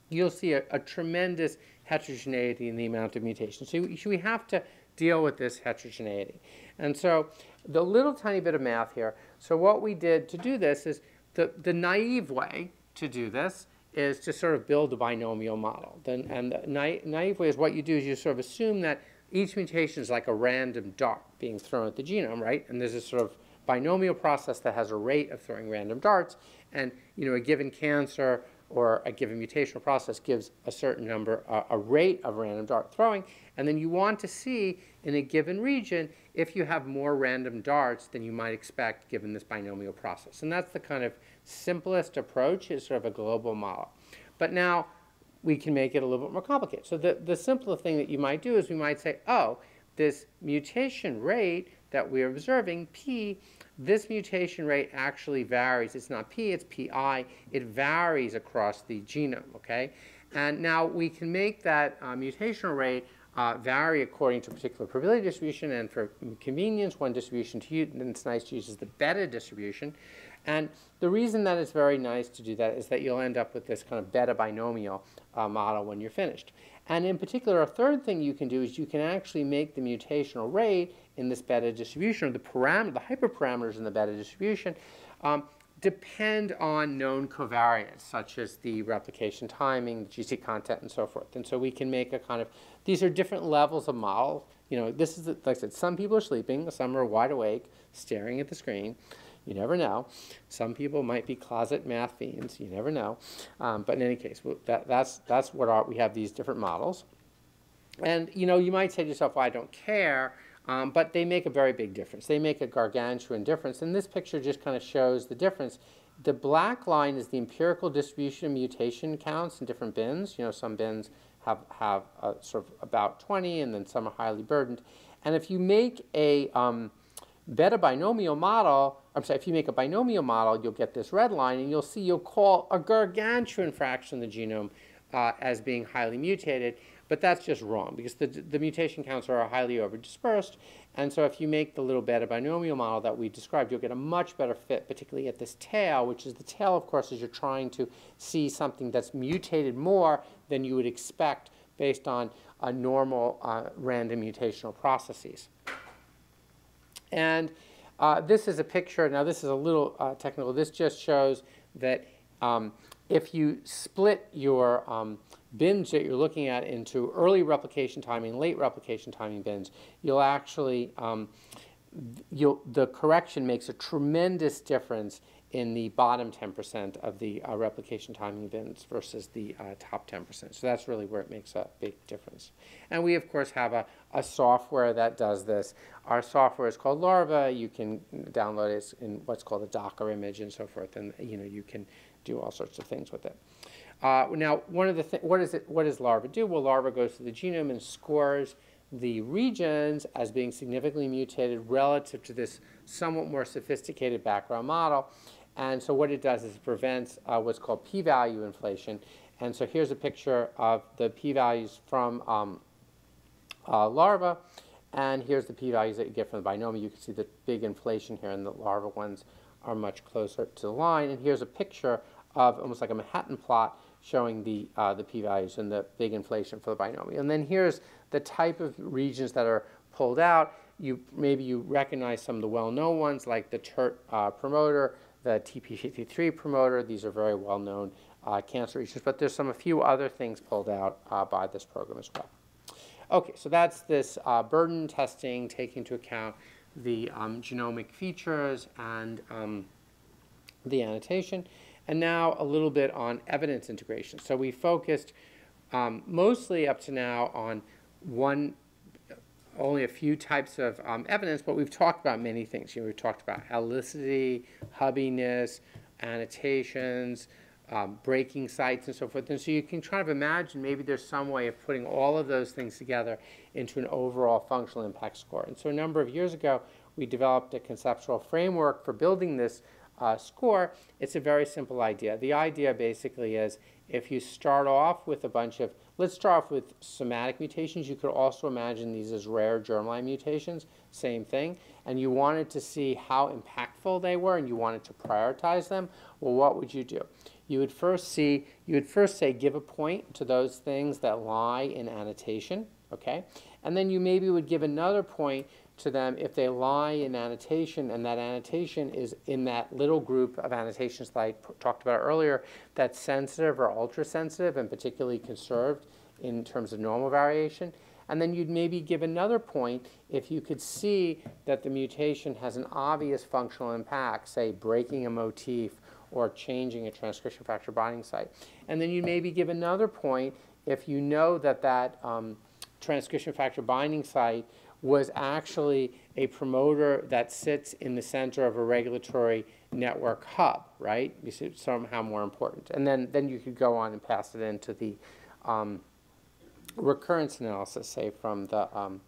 you'll see a, a tremendous heterogeneity in the amount of mutations. So we, we have to deal with this heterogeneity. And so the little tiny bit of math here. So what we did to do this is the, the naive way to do this is to sort of build a binomial model. Then, and the na naive way is what you do is you sort of assume that each mutation is like a random dart being thrown at the genome, right? And there's this sort of binomial process that has a rate of throwing random darts. And you know, a given cancer or a given mutational process gives a certain number, uh, a rate of random dart throwing. And then you want to see in a given region if you have more random darts than you might expect given this binomial process. And that's the kind of simplest approach is sort of a global model. But now we can make it a little bit more complicated. So the, the simpler thing that you might do is we might say, oh, this mutation rate that we're observing, P, this mutation rate actually varies. It's not P, it's PI. It varies across the genome, okay? And now we can make that uh, mutational rate uh, vary according to a particular probability distribution. And for convenience, one distribution to use, and it's nice to use is the beta distribution. And the reason that it's very nice to do that is that you'll end up with this kind of beta binomial uh, model when you're finished. And in particular, a third thing you can do is you can actually make the mutational rate in this beta distribution, or the parameter, the hyperparameters in the beta distribution, um, depend on known covariates, such as the replication timing, the GC content, and so forth. And so we can make a kind of, these are different levels of model. You know, this is, like I said, some people are sleeping, some are wide awake, staring at the screen. You never know. Some people might be closet math fiends. You never know. Um, but in any case, that, that's, that's what our, we have these different models. And you know, you might say to yourself, well, I don't care, um, but they make a very big difference. They make a gargantuan difference. And this picture just kind of shows the difference. The black line is the empirical distribution of mutation counts in different bins. You know, some bins have, have sort of about 20, and then some are highly burdened. And if you make a um, beta binomial model, I'm sorry, if you make a binomial model, you'll get this red line, and you'll see you'll call a gargantuan fraction of the genome uh, as being highly mutated. But that's just wrong because the, the mutation counts are highly overdispersed. And so if you make the little beta binomial model that we described, you'll get a much better fit, particularly at this tail, which is the tail, of course, is you're trying to see something that's mutated more than you would expect based on a normal uh, random mutational processes. And uh, this is a picture. Now, this is a little uh, technical. This just shows that um, if you split your um, bins that you're looking at into early replication timing, late replication timing bins, you'll actually, um, you'll, the correction makes a tremendous difference in the bottom 10% of the uh, replication timing bins versus the uh, top 10%. So that's really where it makes a big difference. And we, of course, have a, a software that does this. Our software is called Larva. You can download it in what's called a Docker image and so forth, and you know you can do all sorts of things with it. Uh, now, one of the th what is it? What does larva do? Well, larva goes to the genome and scores the regions as being significantly mutated relative to this somewhat more sophisticated background model. And so what it does is it prevents uh, what's called p-value inflation. And so here's a picture of the p-values from um, uh, larva. And here's the p-values that you get from the binomial. You can see the big inflation here, and the larva ones are much closer to the line. And here's a picture of almost like a Manhattan plot showing the, uh, the p-values and the big inflation for the binomial. And then here's the type of regions that are pulled out. You, maybe you recognize some of the well-known ones like the TERT uh, promoter, the TP53 promoter. These are very well-known uh, cancer regions, but there's some a few other things pulled out uh, by this program as well. Okay, so that's this uh, burden testing taking into account the um, genomic features and um, the annotation. And now a little bit on evidence integration. So we focused um, mostly up to now on one, only a few types of um, evidence, but we've talked about many things. You know, we've talked about allelicity, hubbiness, annotations, um, breaking sites and so forth. And so you can kind of imagine maybe there's some way of putting all of those things together into an overall functional impact score. And so a number of years ago, we developed a conceptual framework for building this uh, score, it's a very simple idea. The idea basically is if you start off with a bunch of, let's start off with somatic mutations. You could also imagine these as rare germline mutations, same thing. And you wanted to see how impactful they were and you wanted to prioritize them. Well, what would you do? You would first see, you would first say give a point to those things that lie in annotation, okay? And then you maybe would give another point to them if they lie in annotation and that annotation is in that little group of annotations that I talked about earlier that's sensitive or ultra sensitive and particularly conserved in terms of normal variation. And then you'd maybe give another point if you could see that the mutation has an obvious functional impact, say breaking a motif or changing a transcription factor binding site. And then you maybe give another point if you know that that um, transcription factor binding site was actually a promoter that sits in the center of a regulatory network hub, right? It's somehow more important. And then, then you could go on and pass it into the um, recurrence analysis, say, from the um,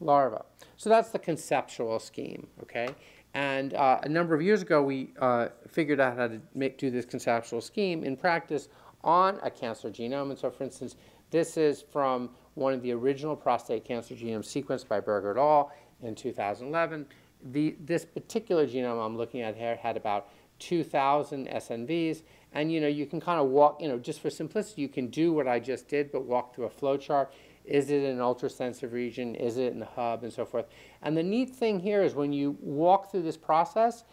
larva. So that's the conceptual scheme, okay? And uh, a number of years ago, we uh, figured out how to make, do this conceptual scheme in practice on a cancer genome. And so, for instance, this is from one of the original prostate cancer genomes sequenced by Berger et al. in 2011. The, this particular genome I'm looking at here had about 2,000 SNVs. And you know, you can kind of walk, you know, just for simplicity, you can do what I just did, but walk through a flow chart. Is it an ultra-sensitive region? Is it in the hub and so forth? And the neat thing here is when you walk through this process,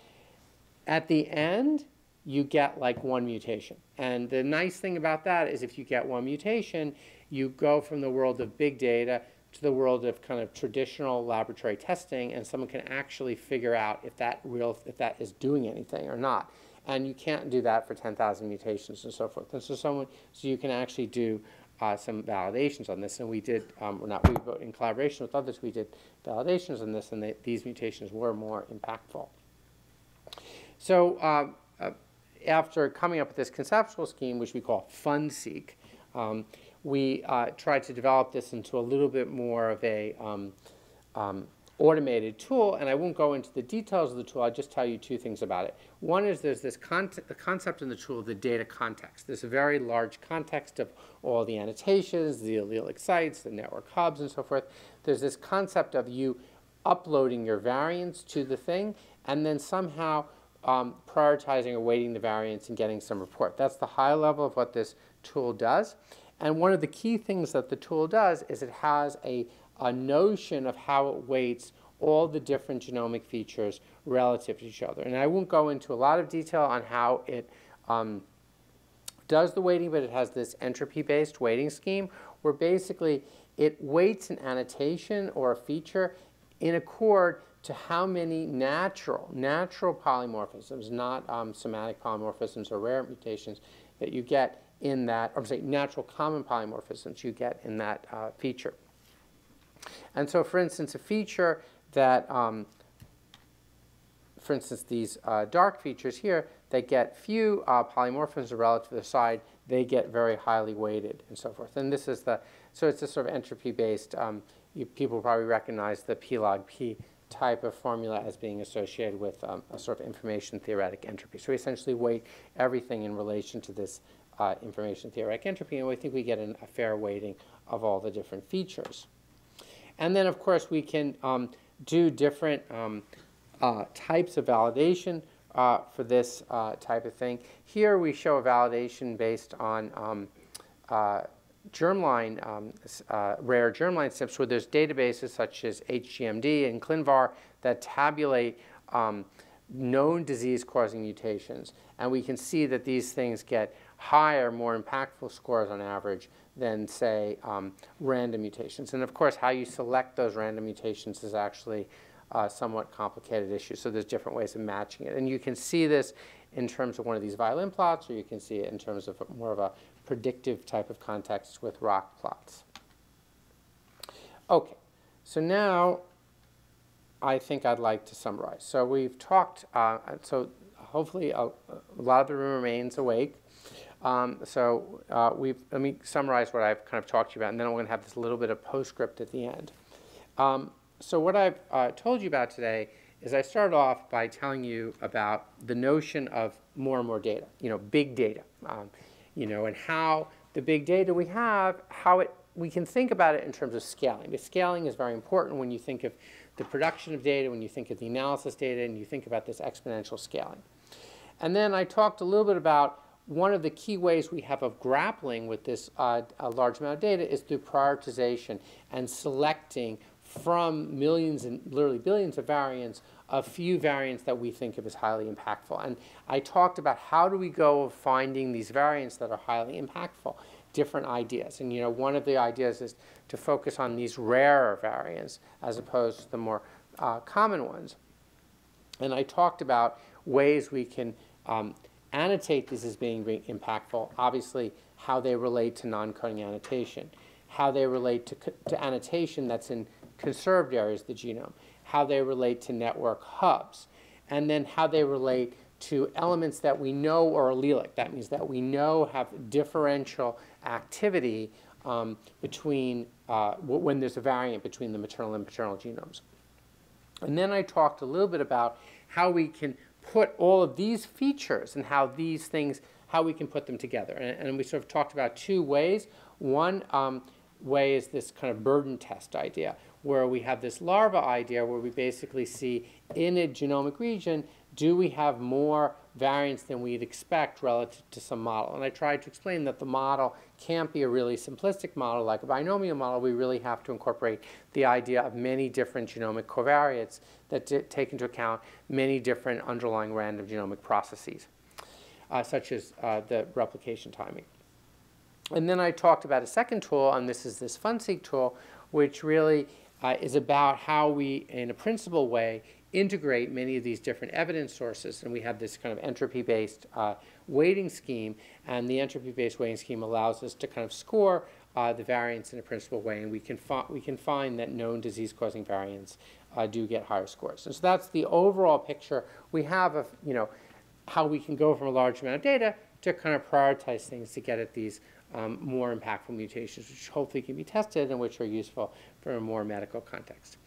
at the end, you get like one mutation. And the nice thing about that is if you get one mutation, you go from the world of big data to the world of kind of traditional laboratory testing, and someone can actually figure out if that real if that is doing anything or not. And you can't do that for 10,000 mutations and so forth. And so someone so you can actually do uh, some validations on this, and we did, um, or not we, but in collaboration with others, we did validations on this, and they, these mutations were more impactful. So um, uh, after coming up with this conceptual scheme, which we call FunSeq, um, we uh, tried to develop this into a little bit more of a um, um, automated tool, and I won't go into the details of the tool, I'll just tell you two things about it. One is there's this con concept in the tool, of the data context. this very large context of all the annotations, the allelic sites, the network hubs, and so forth. There's this concept of you uploading your variants to the thing, and then somehow um, prioritizing or weighting the variants and getting some report. That's the high level of what this tool does. And one of the key things that the tool does is it has a, a notion of how it weights all the different genomic features relative to each other. And I won't go into a lot of detail on how it um, does the weighting, but it has this entropy-based weighting scheme where basically it weights an annotation or a feature in accord to how many natural, natural polymorphisms, not um, somatic polymorphisms or rare mutations, that you get in that, or say natural common polymorphisms you get in that uh, feature. And so, for instance, a feature that, um, for instance, these uh, dark features here, they get few uh, polymorphisms relative to the side, they get very highly weighted and so forth. And this is the, so it's a sort of entropy-based, um, people probably recognize the p log p type of formula as being associated with um, a sort of information theoretic entropy. So we essentially weight everything in relation to this uh, information theoretic entropy, and we think we get an, a fair weighting of all the different features. And then, of course, we can um, do different um, uh, types of validation uh, for this uh, type of thing. Here we show a validation based on um, uh, germline, um, uh, rare germline SNPs where there's databases such as HGMD and ClinVar that tabulate um, known disease-causing mutations. And we can see that these things get higher, more impactful scores on average than, say, um, random mutations. And of course, how you select those random mutations is actually a somewhat complicated issue. So there's different ways of matching it. And you can see this in terms of one of these violin plots, or you can see it in terms of more of a predictive type of context with ROC plots. Okay, so now I think I'd like to summarize. So we've talked, uh, so hopefully a, a, lot of the room remains awake. Um, so uh, we've, let me summarize what I've kind of talked to you about, and then I'm going to have this little bit of postscript at the end. Um, so what I've uh, told you about today is I started off by telling you about the notion of more and more data, you know, big data. Um, you know, and how the big data we have, how it, we can think about it in terms of scaling. The scaling is very important when you think of the production of data, when you think of the analysis data, and you think about this exponential scaling. And then I talked a little bit about one of the key ways we have of grappling with this uh, large amount of data is through prioritization and selecting from millions and literally billions of variants a few variants that we think of as highly impactful. And I talked about how do we go of finding these variants that are highly impactful, different ideas. And you know, one of the ideas is to focus on these rarer variants as opposed to the more uh, common ones. And I talked about ways we can um, annotate these as being impactful, obviously how they relate to non-coding annotation, how they relate to, to annotation that's in conserved areas of the genome, how they relate to network hubs, and then how they relate to elements that we know are allelic. That means that we know have differential activity um, between uh, when there's a variant between the maternal and paternal genomes. And then I talked a little bit about how we can put all of these features and how these things, how we can put them together. And, and we sort of talked about two ways. One um, way is this kind of burden test idea, where we have this larva idea where we basically see in a genomic region, do we have more variance than we'd expect relative to some model? And I tried to explain that the model can't be a really simplistic model like a binomial model. We really have to incorporate the idea of many different genomic covariates that take into account many different underlying random genomic processes, uh, such as uh, the replication timing. And then I talked about a second tool, and this is this FunSeq tool, which really uh, is about how we, in a principal way, integrate many of these different evidence sources. And we have this kind of entropy-based uh, weighting scheme. And the entropy-based weighting scheme allows us to kind of score uh, the variance in a principal way, and we can, we can find that known disease-causing variants uh, do get higher scores. And so that's the overall picture we have of, you know, how we can go from a large amount of data to kind of prioritize things to get at these um, more impactful mutations, which hopefully can be tested and which are useful for a more medical context.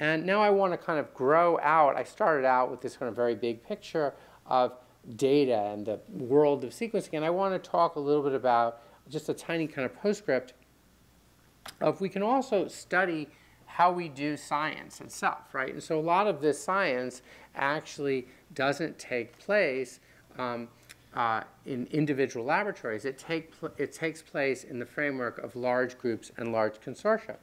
And now I want to kind of grow out. I started out with this kind of very big picture of data and the world of sequencing, and I want to talk a little bit about just a tiny kind of postscript of we can also study how we do science itself, right? And so a lot of this science actually doesn't take place um, uh, in individual laboratories. It, take it takes place in the framework of large groups and large consortia.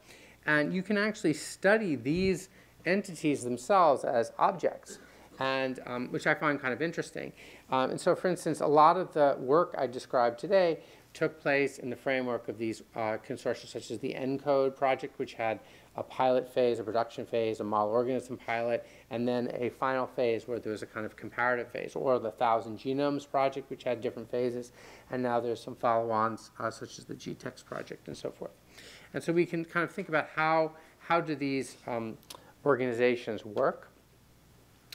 And you can actually study these entities themselves as objects, and, um, which I find kind of interesting. Um, and so, for instance, a lot of the work I described today took place in the framework of these uh, consortia, such as the ENCODE project, which had a pilot phase, a production phase, a model organism pilot, and then a final phase where there was a kind of comparative phase, or the Thousand Genomes project, which had different phases, and now there's some follow-ons, uh, such as the GTEx project and so forth. And so we can kind of think about how, how do these um, organizations work.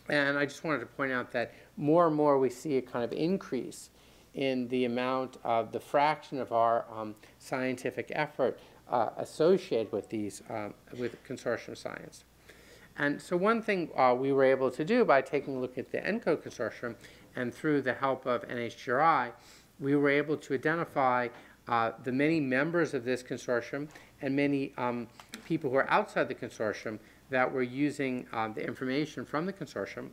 And I just wanted to point out that more and more we see a kind of increase in the amount of the fraction of our um, scientific effort uh, associated with these, um, with consortium science. And so one thing uh, we were able to do by taking a look at the ENCODE consortium and through the help of NHGRI, we were able to identify uh, the many members of this consortium and many um, people who are outside the consortium that were using um, the information from the consortium.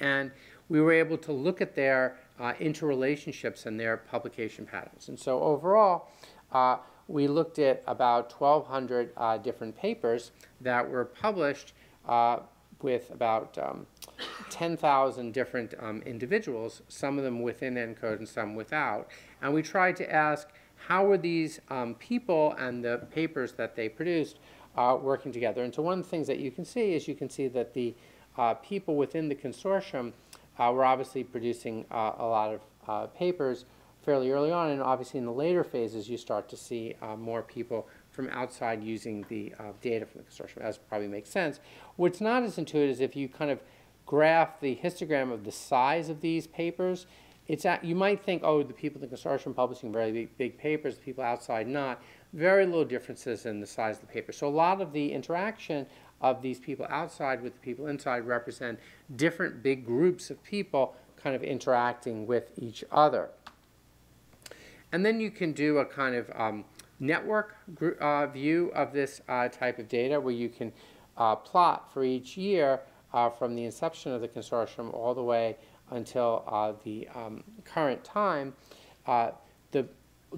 And we were able to look at their uh, interrelationships and their publication patterns. And so overall, uh, we looked at about 1,200 uh, different papers that were published uh, with about um, 10,000 different um, individuals, some of them within ENCODE and some without. And we tried to ask how were these um, people and the papers that they produced uh, working together. And so one of the things that you can see is you can see that the uh, people within the consortium uh, were obviously producing uh, a lot of uh, papers fairly early on, and obviously in the later phases you start to see uh, more people from outside using the data from the consortium, as probably makes sense. What's not as intuitive is if you kind of graph the histogram of the size of these papers, it's at, you might think, oh, the people in the consortium publishing very big, big papers, the people outside not very little differences in the size of the paper. So a lot of the interaction of these people outside with the people inside represent different big groups of people kind of interacting with each other. And then you can do a kind of um, network uh, view of this uh, type of data where you can uh, plot for each year uh, from the inception of the consortium all the way until uh, the um, current time uh, the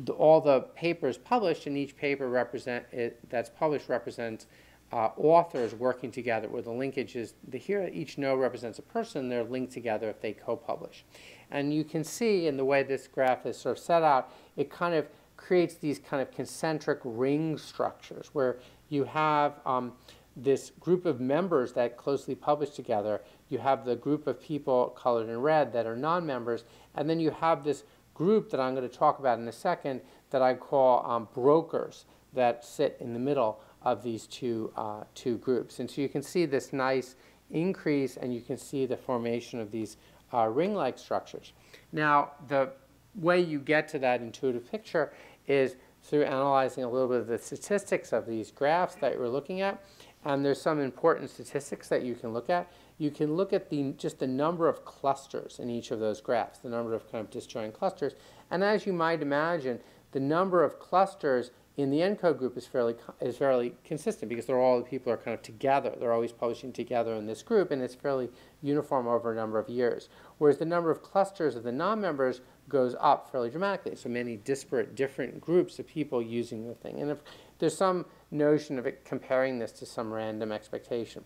the, all the papers published, and each paper represent it, that's published represents uh, authors working together, where the linkage is the, here each node represents a person. They're linked together if they co-publish, and you can see in the way this graph is sort of set out, it kind of creates these kind of concentric ring structures where you have um, this group of members that closely publish together. You have the group of people colored in red that are non-members, and then you have this group that I'm going to talk about in a second that I call um, brokers that sit in the middle of these two, uh, two groups. And so you can see this nice increase and you can see the formation of these uh, ring-like structures. Now, the way you get to that intuitive picture is through analyzing a little bit of the statistics of these graphs that we're looking at. And there's some important statistics that you can look at you can look at the, just the number of clusters in each of those graphs, the number of kind of disjoint clusters. And as you might imagine, the number of clusters in the ENCODE group is fairly, is fairly consistent because they're all the people are kind of together. They're always publishing together in this group, and it's fairly uniform over a number of years. Whereas the number of clusters of the non-members goes up fairly dramatically. So many disparate, different groups of people using the thing. And if there's some notion of it comparing this to some random expectation.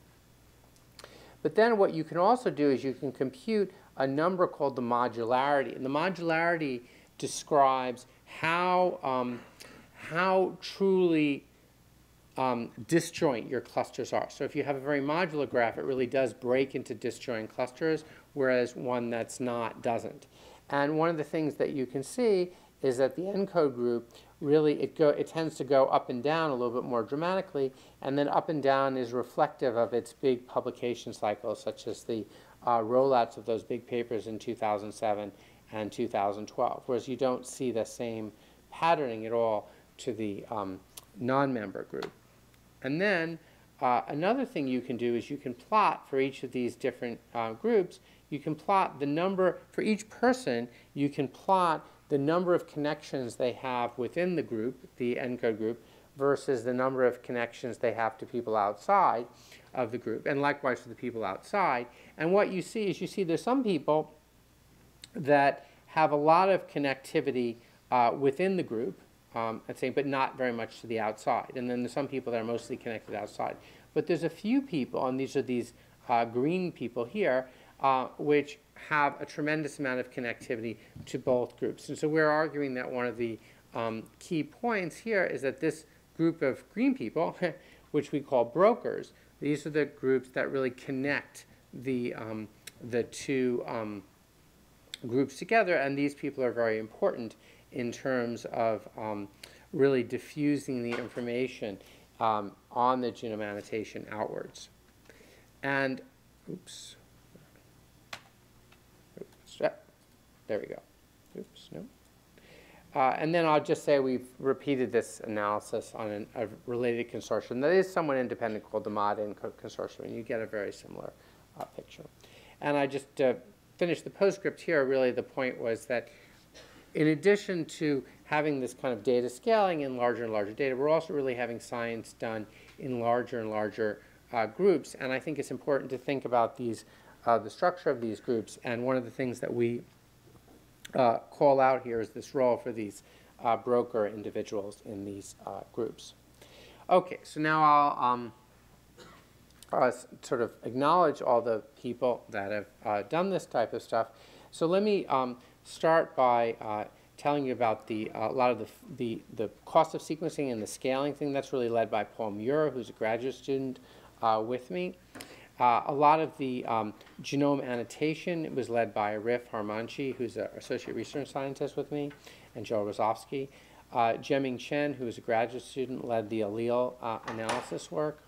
But then what you can also do is you can compute a number called the modularity. And the modularity describes how, um, how truly um, disjoint your clusters are. So if you have a very modular graph, it really does break into disjoint clusters, whereas one that's not doesn't. And one of the things that you can see is that the ENCODE group really it go it tends to go up and down a little bit more dramatically, and then up and down is reflective of its big publication cycles, such as the uh, rollouts of those big papers in 2007 and 2012. Whereas you don't see the same patterning at all to the um, non-member group. And then uh, another thing you can do is you can plot for each of these different uh, groups, you can plot the number, for each person, you can plot the number of connections they have within the group, the ENCODE group, versus the number of connections they have to people outside of the group, and likewise for the people outside. And what you see is you see there's some people that have a lot of connectivity uh, within the group, um, I'd say, but not very much to the outside. And then there's some people that are mostly connected outside. But there's a few people, and these are these uh, green people here, uh, which have a tremendous amount of connectivity to both groups. And so we're arguing that one of the um, key points here is that this group of green people, which we call brokers, these are the groups that really connect the, um, the two um, groups together, and these people are very important in terms of um, really diffusing the information um, on the genome annotation outwards. And, oops, oops, there we go. Oops, no. Uh, and then I'll just say we've repeated this analysis on an, a related consortium that is somewhat independent called the MOD consortium, and you get a very similar uh, picture. And I just uh, finished the postscript here. Really, the point was that in addition to having this kind of data scaling in larger and larger data, we're also really having science done in larger and larger uh, groups. And I think it's important to think about these, uh, the structure of these groups. And one of the things that we uh, call out here is this role for these uh, broker individuals in these uh, groups. Okay, so now I'll um, uh, sort of acknowledge all the people that have uh, done this type of stuff. So let me um, start by uh, telling you about the, a lot of the, the, the cost of sequencing and the scaling thing. That's really led by Paul Muir, who's a graduate student with me. Uh, a lot of the um, genome annotation was led by Arif Harmanci, who's an associate research scientist with me, and Joe Rozowsky. Uh, Jieming Chen, who is a graduate student, led the allele uh, analysis work.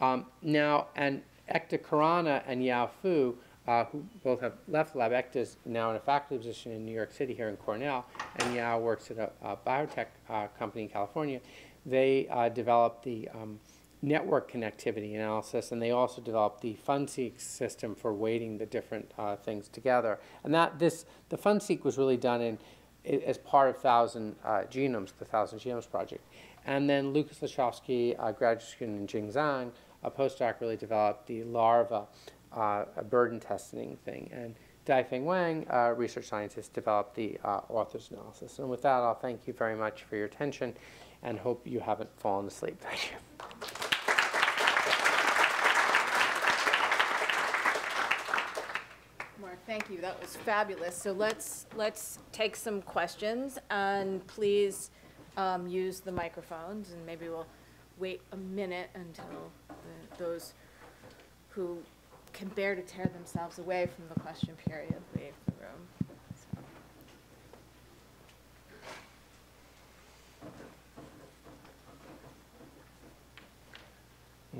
Um, now, and Ekta Khurana and Yao Fu, uh, who both have left lab, Ekta is now in a faculty position in New York City here in Cornell, and Yao works at a, a biotech uh, company in California. They uh, developed the um, network connectivity analysis, and they also developed the FunSeq system for weighting the different uh, things together. And that this the FunSeq was really done in as part of Thousand uh, Genomes, the Thousand Genomes project. And then Lucas Lochovsky, a graduate student in Jing Zhang, a postdoc, really developed the larva uh, burden testing thing. And Daifeng Wang, a research scientist, developed the uh, authors analysis. And with that, I'll thank you very much for your attention and hope you haven't fallen asleep. Thank you. Thank you. That was fabulous. So let's let's take some questions and please um, use the microphones and maybe we'll wait a minute until the, those who can bear to tear themselves away from the question period leave the room. So.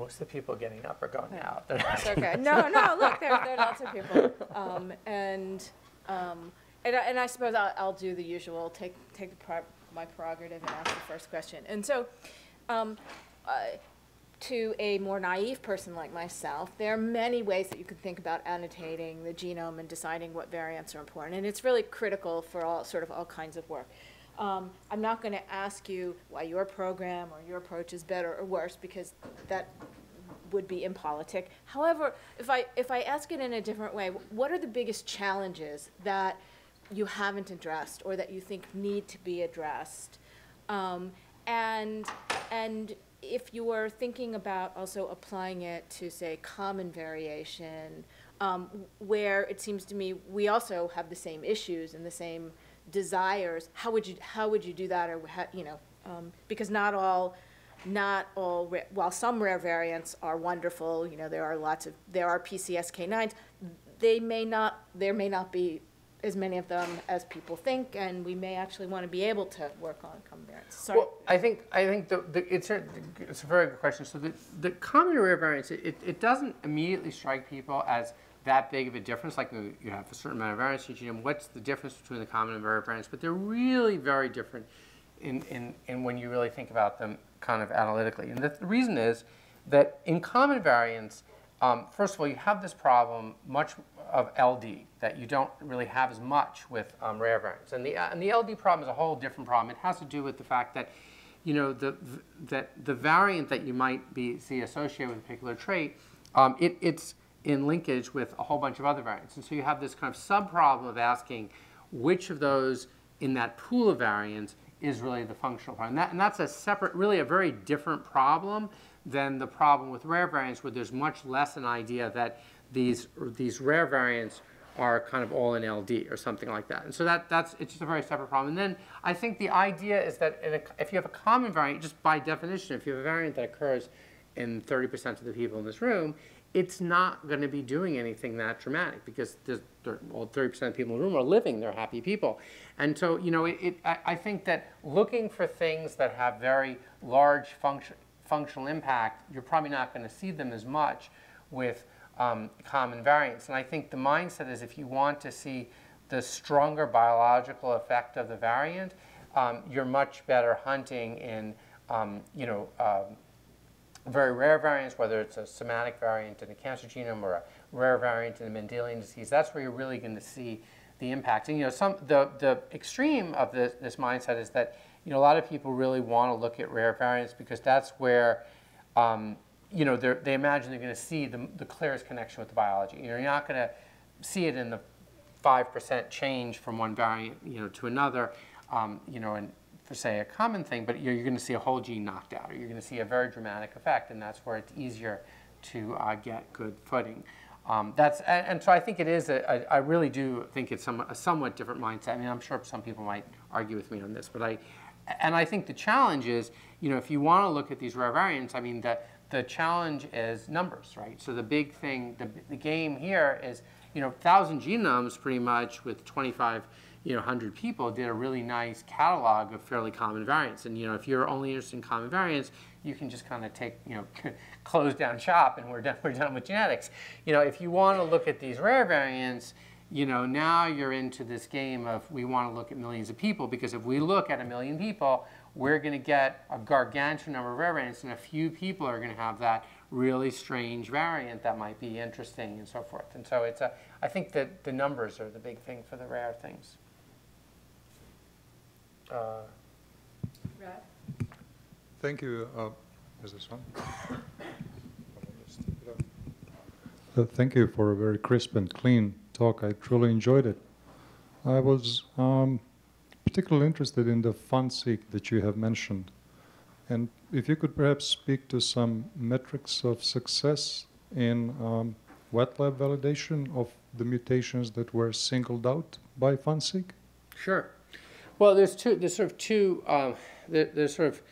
Most of the people getting up are going out. That's okay. No, no, look, there, there are lots of people. Um, and, um, and, I, and I suppose I'll, I'll do the usual, take, take the pro- my prerogative and ask the first question. And so, um, uh, to a more naive person like myself, there are many ways that you can think about annotating the genome and deciding what variants are important. And it's really critical for all sort of all kinds of work. Um, I'm not going to ask you why your program or your approach is better or worse because that would be impolitic. However, if I if I ask it in a different way, what are the biggest challenges that you haven't addressed or that you think need to be addressed? Um, and and if you were thinking about also applying it to say common variation, um, where it seems to me we also have the same issues and the same desires, how would you how would you do that, or how, you know, um, because not all not all while some rare variants are wonderful, you know, there are lots of there are PCSK9s, they may not there may not be as many of them as people think, and we may actually want to be able to work on common variants. Sorry. Well, I think, I think the, the, it's a, it's a very good question. So the, the common rare variants it, it doesn't immediately strike people as that big of a difference, like you have a certain amount of variance in your genome, what's the difference between the common and rare variants? But they're really very different in, in, in when you really think about them kind of analytically. And the, the reason is that in common variants, um, first of all, you have this problem much of LD that you don't really have as much with um, rare variants. And the, uh, and the LD problem is a whole different problem. It has to do with the fact that, you know, the, that the variant that you might be see associated with a particular trait, um, it, it's in linkage with a whole bunch of other variants. And so you have this kind of sub-problem of asking which of those in that pool of variants is really the functional part. And, that, and that's a separate, really a very different problem than the problem with rare variants where there's much less an idea that these, these rare variants are kind of all in LD or something like that. And so that, that's, it's just a very separate problem. And then I think the idea is that a, if you have a common variant, just by definition, if you have a variant that occurs in 30% of the people in this room, it's not going to be doing anything that dramatic because well, 30% of people in the room are living, they're happy people. And so, you know, it, it, I, I think that looking for things that have very large function, functional impact, you're probably not going to see them as much with um, common variants. And I think the mindset is if you want to see the stronger biological effect of the variant, um, you're much better hunting in, um, you know, um, very rare variants, whether it's a somatic variant in a cancer genome or a rare variant in a Mendelian disease, that's where you're really going to see the impact. And you know, some the the extreme of this this mindset is that you know a lot of people really want to look at rare variants because that's where um, you know they imagine they're going to see the, the clearest connection with the biology. You know, you're not going to see it in the five percent change from one variant you know to another. Um, you know, and for say a common thing, but you're, you're going to see a whole gene knocked out, or you're going to see a very dramatic effect, and that's where it's easier to uh, get good footing. Um, that's and, and, so I think it is. I really do think it's some, a somewhat different mindset. I mean, I'm sure some people might argue with me on this, but I, and I think the challenge is, you know, if you want to look at these rare variants, I mean, the the challenge is numbers, right? So the big thing, the the game here is, you know, thousand genomes pretty much with 25 you know, 100 people did a really nice catalog of fairly common variants. And, you know, if you're only interested in common variants, you can just kind of take, you know, close down shop and we're done, we're done with genetics. You know, if you want to look at these rare variants, you know, now you're into this game of we want to look at millions of people because if we look at a million people, we're going to get a gargantuan number of rare variants and a few people are going to have that really strange variant that might be interesting and so forth. And so it's a, I think that the numbers are the big thing for the rare things. Thank you. Uh, is this on? Uh, thank you for a very crisp and clean talk. I truly enjoyed it. I was um, particularly interested in the FunSeq that you have mentioned. And if you could perhaps speak to some metrics of success in um, wet lab validation of the mutations that were singled out by FunSeq? Sure. Well, there's two. There's sort of two. Um, there, there's sort of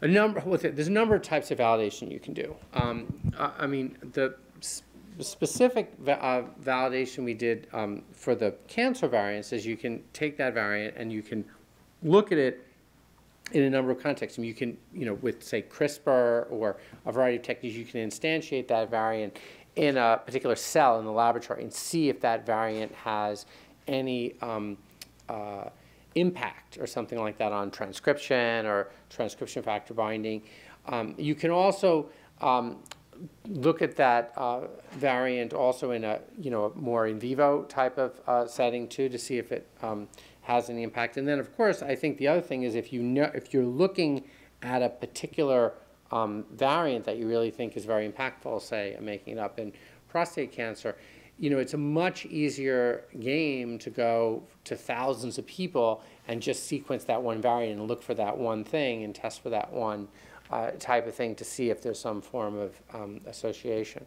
a number. With it, there's a number of types of validation you can do. Um, I, I, mean, the specific va uh, validation we did um, for the cancer variants is you can take that variant and you can look at it in a number of contexts. I mean, you can, you know, with say CRISPR or a variety of techniques, you can instantiate that variant in a particular cell in the laboratory and see if that variant has any um, uh, impact or something like that on transcription or transcription factor binding. Um, you can also um, look at that uh, variant also in a you know a more in vivo type of uh, setting too to see if it um, has any impact. And then of course I think the other thing is if you know if you're looking at a particular um, variant that you really think is very impactful, say I'm making it up in prostate cancer, you know, it's a much easier game to go to thousands of people and just sequence that one variant and look for that one thing and test for that one uh, type of thing to see if there's some form of um, association.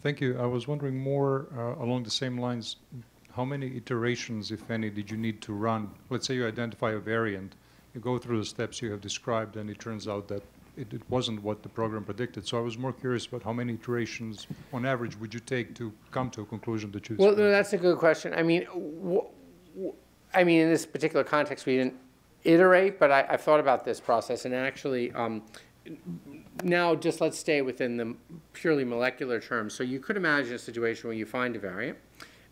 Thank you. I was wondering more uh, along the same lines. How many iterations, if any, did you need to run? Let's say you identify a variant, you go through the steps you have described, and it turns out that it, it wasn't what the program predicted. So I was more curious about how many iterations, on average, would you take to come to a conclusion that you? Well, no, that's a good question. I mean, I mean, in this particular context, we didn't iterate, but I, I've thought about this process, and actually, um, now just let's stay within the purely molecular terms. So you could imagine a situation where you find a variant,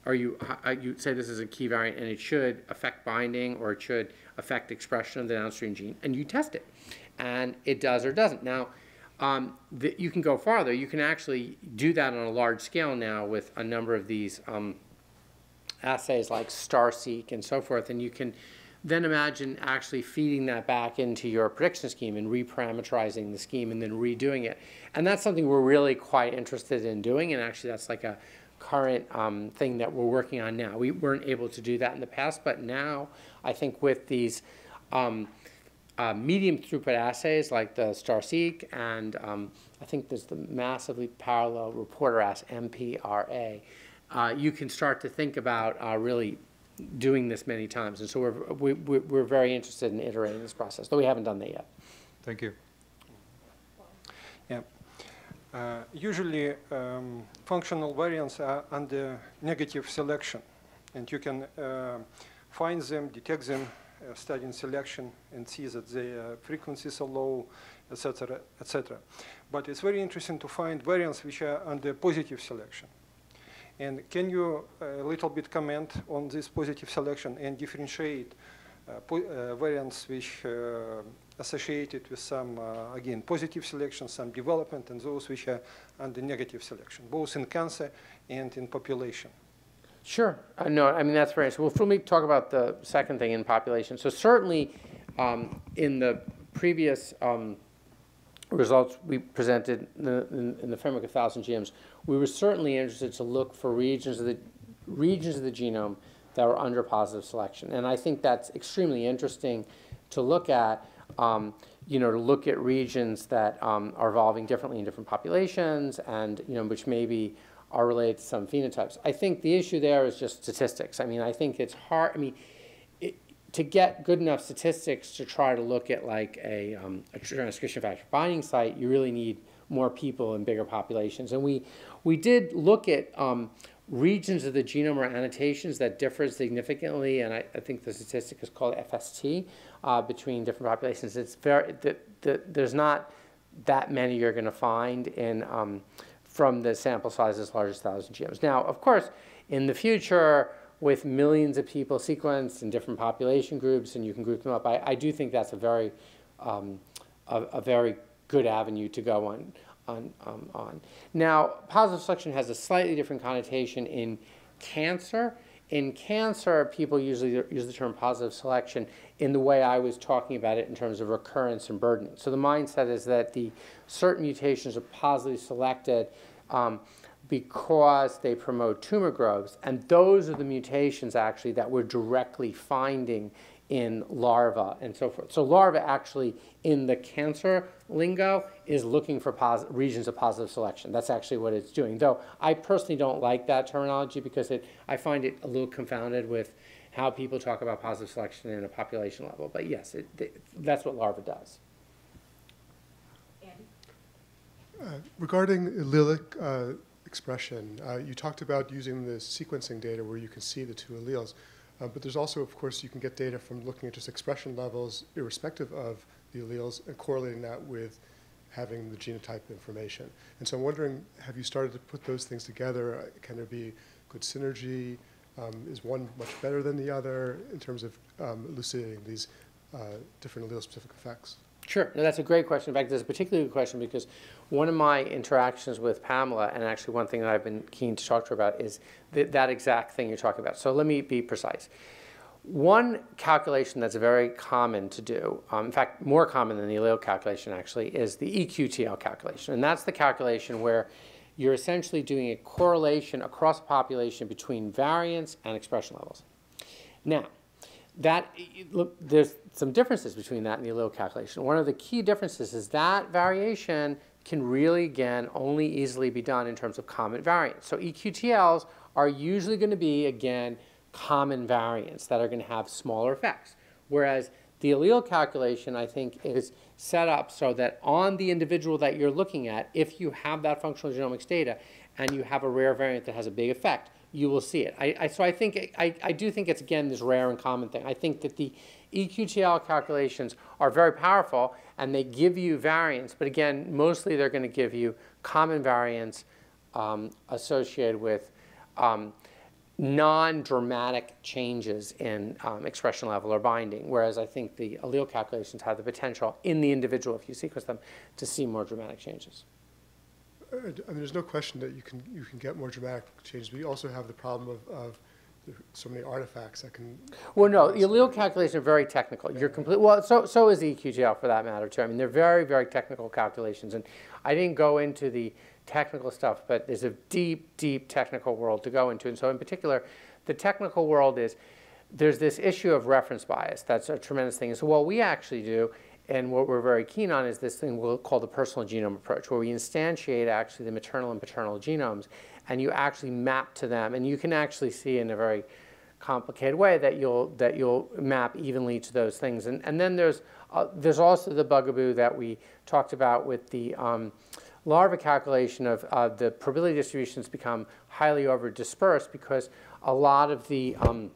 or you, uh, you say this is a key variant, and it should affect binding, or it should affect expression of the downstream gene, and you test it. And it does or doesn't. Now, um, the, you can go farther. You can actually do that on a large scale now with a number of these um, assays like STARR-seq and so forth, and you can then imagine actually feeding that back into your prediction scheme and reparameterizing the scheme and then redoing it. And that's something we're really quite interested in doing, and actually that's like a current um, thing that we're working on now. We weren't able to do that in the past, but now I think with these um, uh, medium throughput assays like the STARR-seq and um, I think there's the massively parallel reporter assay, MPRA, uh, you can start to think about uh, really doing this many times. And so we're, we, we- we're very interested in iterating this process, though we haven't done that yet. Thank you. Yeah. Uh, Usually, um, functional variants are under negative selection, and you can uh, find them, detect them, uh, in selection, and see that their frequencies are low, etc., etc. But it's very interesting to find variants which are under positive selection. And can you uh, a little bit comment on this positive selection and differentiate uh, uh, variants which uh, associated with some, uh, again, positive selection, some development, and those which are under negative selection, both in cancer and in population? Sure. Uh, no, I mean, that's very interesting. Well, let me talk about the second thing in population. So certainly, um, in the previous um, results we presented in the, in, in the framework of 1,000 genomes, we were certainly interested to look for regions of the regions of the genome that were under positive selection. And I think that's extremely interesting to look at. Um, you know, to look at regions that um, are evolving differently in different populations, and you know, which maybe are related to some phenotypes. I think the issue there is just statistics. I mean, I think it's hard. I mean, it, to get good enough statistics to try to look at like a, um, a transcription factor binding site, you really need more people in bigger populations. And we, we did look at um, regions of the genome or annotations that differ significantly, and I, I think the statistic is called FST, uh, between different populations. It's very, the, the, there's not that many you're going to find in, um, from the sample size as large as 1,000 genomes. Now, of course, in the future, with millions of people sequenced in different population groups, and you can group them up, I, I do think that's a very, um, a, a very good avenue to go on. On, um, on. Now, positive selection has a slightly different connotation in cancer. In cancer, people usually use the term positive selection in the way I was talking about it in terms of recurrence and burden. So the mindset is that the certain mutations are positively selected um, because they promote tumor growth, and those are the mutations actually that we're directly finding in larva and so forth. So larva actually in the cancer lingo is looking for posi- regions of positive selection. That's actually what it's doing. Though I personally don't like that terminology because it, I find it a little confounded with how people talk about positive selection in a population level. But yes, it, it, that's what larva does. Uh, Regarding allelic uh, expression, uh, you talked about using the sequencing data where you can see the two alleles, uh, but there's also, of course, you can get data from looking at just expression levels irrespective of the alleles and correlating that with having the genotype information. And so I'm wondering, have you started to put those things together? Uh, Can there be good synergy? Um, Is one much better than the other in terms of um, elucidating these uh, different allele-specific effects? Sure, no, that's a great question. In fact, it's a particularly good question because one of my interactions with Pamela, and actually one thing that I've been keen to talk to her about, is th- that exact thing you're talking about. So let me be precise. One calculation that's very common to do, um, in fact, more common than the allele calculation actually, is the EQTL calculation. And that's the calculation where you're essentially doing a correlation across a population between variance and expression levels. Now, that look, there's some differences between that and the allele calculation. One of the key differences is that variation can really, again, only easily be done in terms of common variants. So EQTLs are usually going to be, again, common variants that are going to have smaller effects. Whereas The allele calculation, I think, is set up so that on the individual that you're looking at, if you have that functional genomics data and you have a rare variant that has a big effect, you will see it. I, I, so I think, I, I do think it's, again, this rare and common thing. I think that the EQTL calculations are very powerful and they give you variants, but again, mostly they're going to give you common variants um, associated with um, non-dramatic changes in um, expression level or binding, whereas I think the allele calculations have the potential in the individual, if you sequence them, to see more dramatic changes. Uh, I mean, there's no question that you can, you can get more dramatic changes, but you also have the problem of, of so many artifacts that can. Well, no, the allele calculations are very technical. You're complete, well, so, so is E EQTL for that matter too. I mean, they're very, very technical calculations. And I didn't go into the technical stuff, but there's a deep, deep technical world to go into. And so in particular, the technical world is, there's this issue of reference bias. That's a tremendous thing. And so what we actually do, and what we're very keen on, is this thing we'll call the personal genome approach, where we instantiate actually the maternal and paternal genomes, and you actually map to them. And you can actually see in a very complicated way that you'll that you'll map evenly to those things. And and then there's uh, there's also the bugaboo that we talked about with the um, larva calculation of uh, the probability distributions become highly over dispersed because a lot of the um,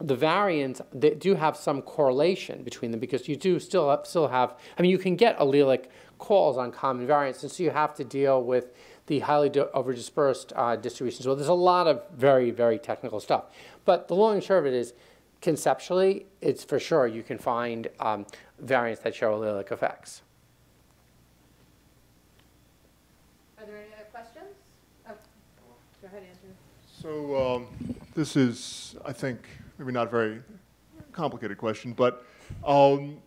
the variants they do have some correlation between them because you do still have, still have I mean you can get allelic calls on common variants and so you have to deal with the highly overdispersed uh, distributions. So there's a lot of very very technical stuff, but the long and short of it is conceptually it's for sure you can find um, variants that show allelic effects. Are there any other questions? Oh, Go ahead, Andrew. So um, this is, I think, maybe not a very complicated question, but um,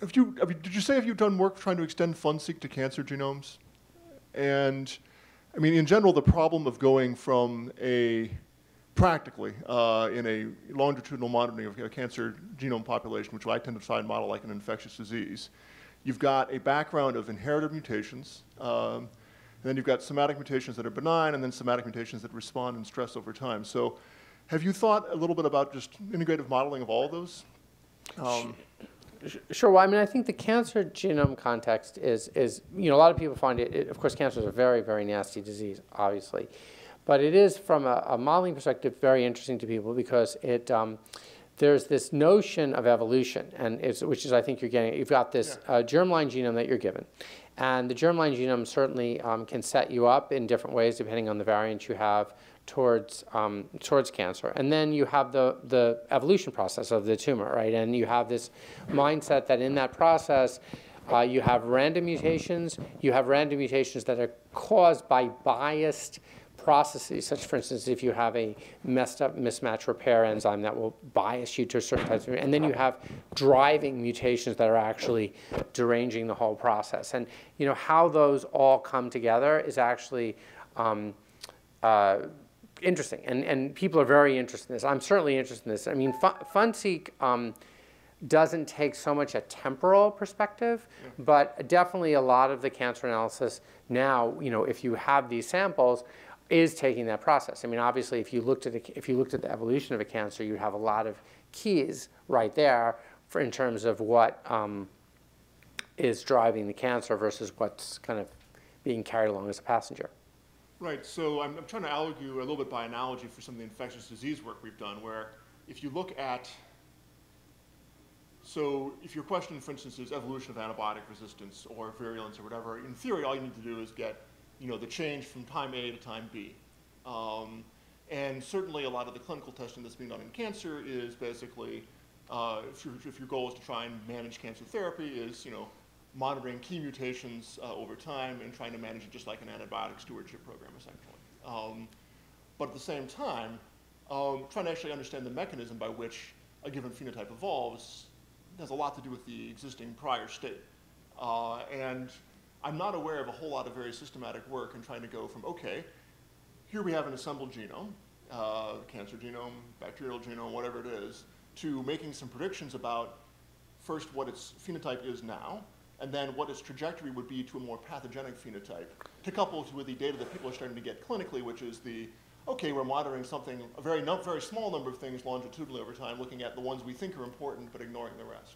have you, have you, did you say have you done work trying to extend FunSeq to cancer genomes? And I mean, in general, the problem of going from a practically uh, in a longitudinal monitoring of a cancer genome population, which I tend to try and model like an infectious disease, you've got a background of inherited mutations. Um, and then you've got somatic mutations that are benign, and then somatic mutations that respond in stress over time. So, have you thought a little bit about just integrative modeling of all of those? Um, Sure. Well, I mean, I think the cancer genome context is, is you know, a lot of people find it, it of course, cancer is a very, very nasty disease, obviously. But it is, from a, a modeling perspective, very interesting to people because it, um, there's this notion of evolution, and it's, which is, I think you're getting, you've got this uh, germline genome that you're given. And the germline genome certainly um, can set you up in different ways depending on the variant you have towards um, towards cancer. And then you have the the evolution process of the tumor, right? And you have this mindset that in that process, uh, you have random mutations. You have random mutations that are caused by biased processes, such for instance, if you have a messed up mismatch repair enzyme that will bias you to certain types of, and then you have driving mutations that are actually deranging the whole process. And you know how those all come together is actually um, uh, interesting, and and people are very interested in this. I'm certainly interested in this. I mean, Fun- FunSeq. Um, doesn't take so much a temporal perspective, but definitely a lot of the cancer analysis now, you know, if you have these samples, is taking that process. I mean, obviously, if you looked at the, if you looked at the evolution of a cancer, you'd have a lot of keys right there for in terms of what um, is driving the cancer versus what's kind of being carried along as a passenger. Right, so I'm, I'm trying to argue a little bit by analogy for some of the infectious disease work we've done, where if you look at, so if your question, for instance, is evolution of antibiotic resistance or virulence or whatever, in theory, all you need to do is get, you know, the change from time A to time B. Um, and certainly a lot of the clinical testing that's being done in cancer is basically, uh, if, your, if your goal is to try and manage cancer therapy, is, you know, monitoring key mutations uh, over time and trying to manage it just like an antibiotic stewardship program, essentially. Um, but at the same time, um, trying to actually understand the mechanism by which a given phenotype evolves has a lot to do with the existing prior state. Uh, and I'm not aware of a whole lot of very systematic work in trying to go from, okay, here we have an assembled genome, uh, cancer genome, bacterial genome, whatever it is, to making some predictions about first what its phenotype is now, and then what its trajectory would be to a more pathogenic phenotype, to couple with the data that people are starting to get clinically, which is the okay, we're monitoring something, a very, num- very small number of things longitudinally over time, looking at the ones we think are important, but ignoring the rest.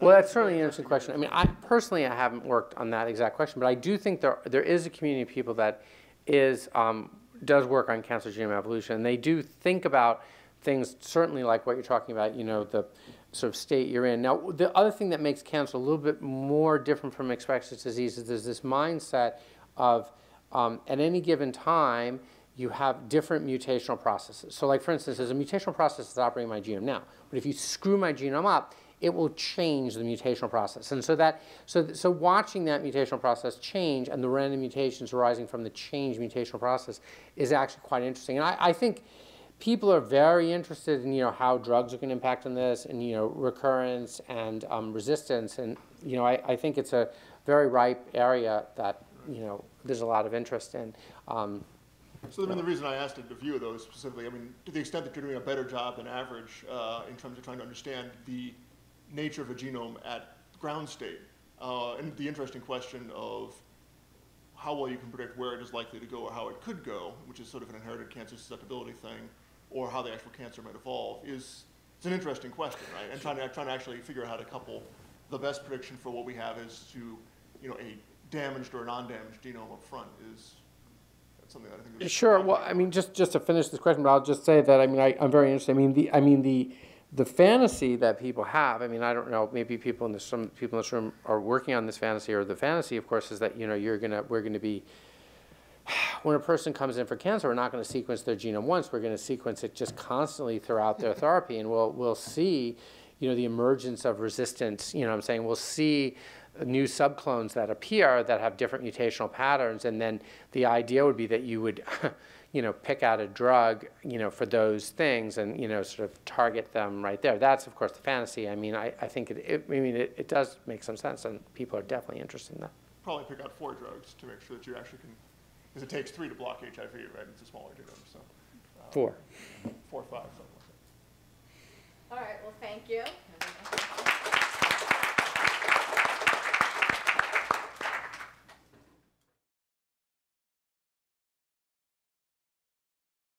Well, that's certainly an interesting question. I mean, I personally, I haven't worked on that exact question, but I do think there, there is a community of people that is, um, does work on cancer genome evolution. And they do think about things certainly like what you're talking about, you know, the sort of state you're in. Now, the other thing that makes cancer a little bit more different from infectious disease is there's this mindset of um, at any given time, you have different mutational processes. So like for instance, there's a mutational process that's operating my genome now, but if you screw my genome up, it will change the mutational process. And so that, so, so watching that mutational process change and the random mutations arising from the change mutational process is actually quite interesting. And I, I think people are very interested in, you know, how drugs are going to impact on this and, you know, recurrence and um, resistance. And, you know, I, I think it's a very ripe area that, you know, there's a lot of interest in. Um, So I mean, the reason I asked a few of those specifically, I mean, to the extent that you're doing a better job than average uh, in terms of trying to understand the nature of a genome at ground state, uh, and the interesting question of how well you can predict where it is likely to go or how it could go, which is sort of an inherited cancer susceptibility thing, or how the actual cancer might evolve, is it's an interesting question, right? And trying to trying to actually figure out how to couple the best prediction for what we have is to, you know, a damaged or non-damaged genome up front is that's something that I think. is- Sure. Well, I mean, just just to finish this question, but I'll just say that I mean, I, I'm very interested. I mean, the I mean the the fantasy that people have. I mean, I don't know. Maybe people in this some people in this room are working on this fantasy, or the fantasy, of course, is that you know you're gonna we're gonna be when a person comes in for cancer, we're not going to sequence their genome once. We're going to sequence it just constantly throughout their therapy, and we'll we'll see, you know, the emergence of resistance. You know, what I'm saying we'll see new subclones that appear that have different mutational patterns, and then the idea would be that you would, you know, pick out a drug, you know, for those things, and you know, sort of target them right there. That's of course the fantasy. I mean, I, I think it, it I mean it, it does make some sense, and people are definitely interested in that. Probably pick out four drugs to make sure that you actually can, because it takes three to block HIV, right? It's a smaller genome, so. uh, Four. Four or five, something like that. All right, well, thank you.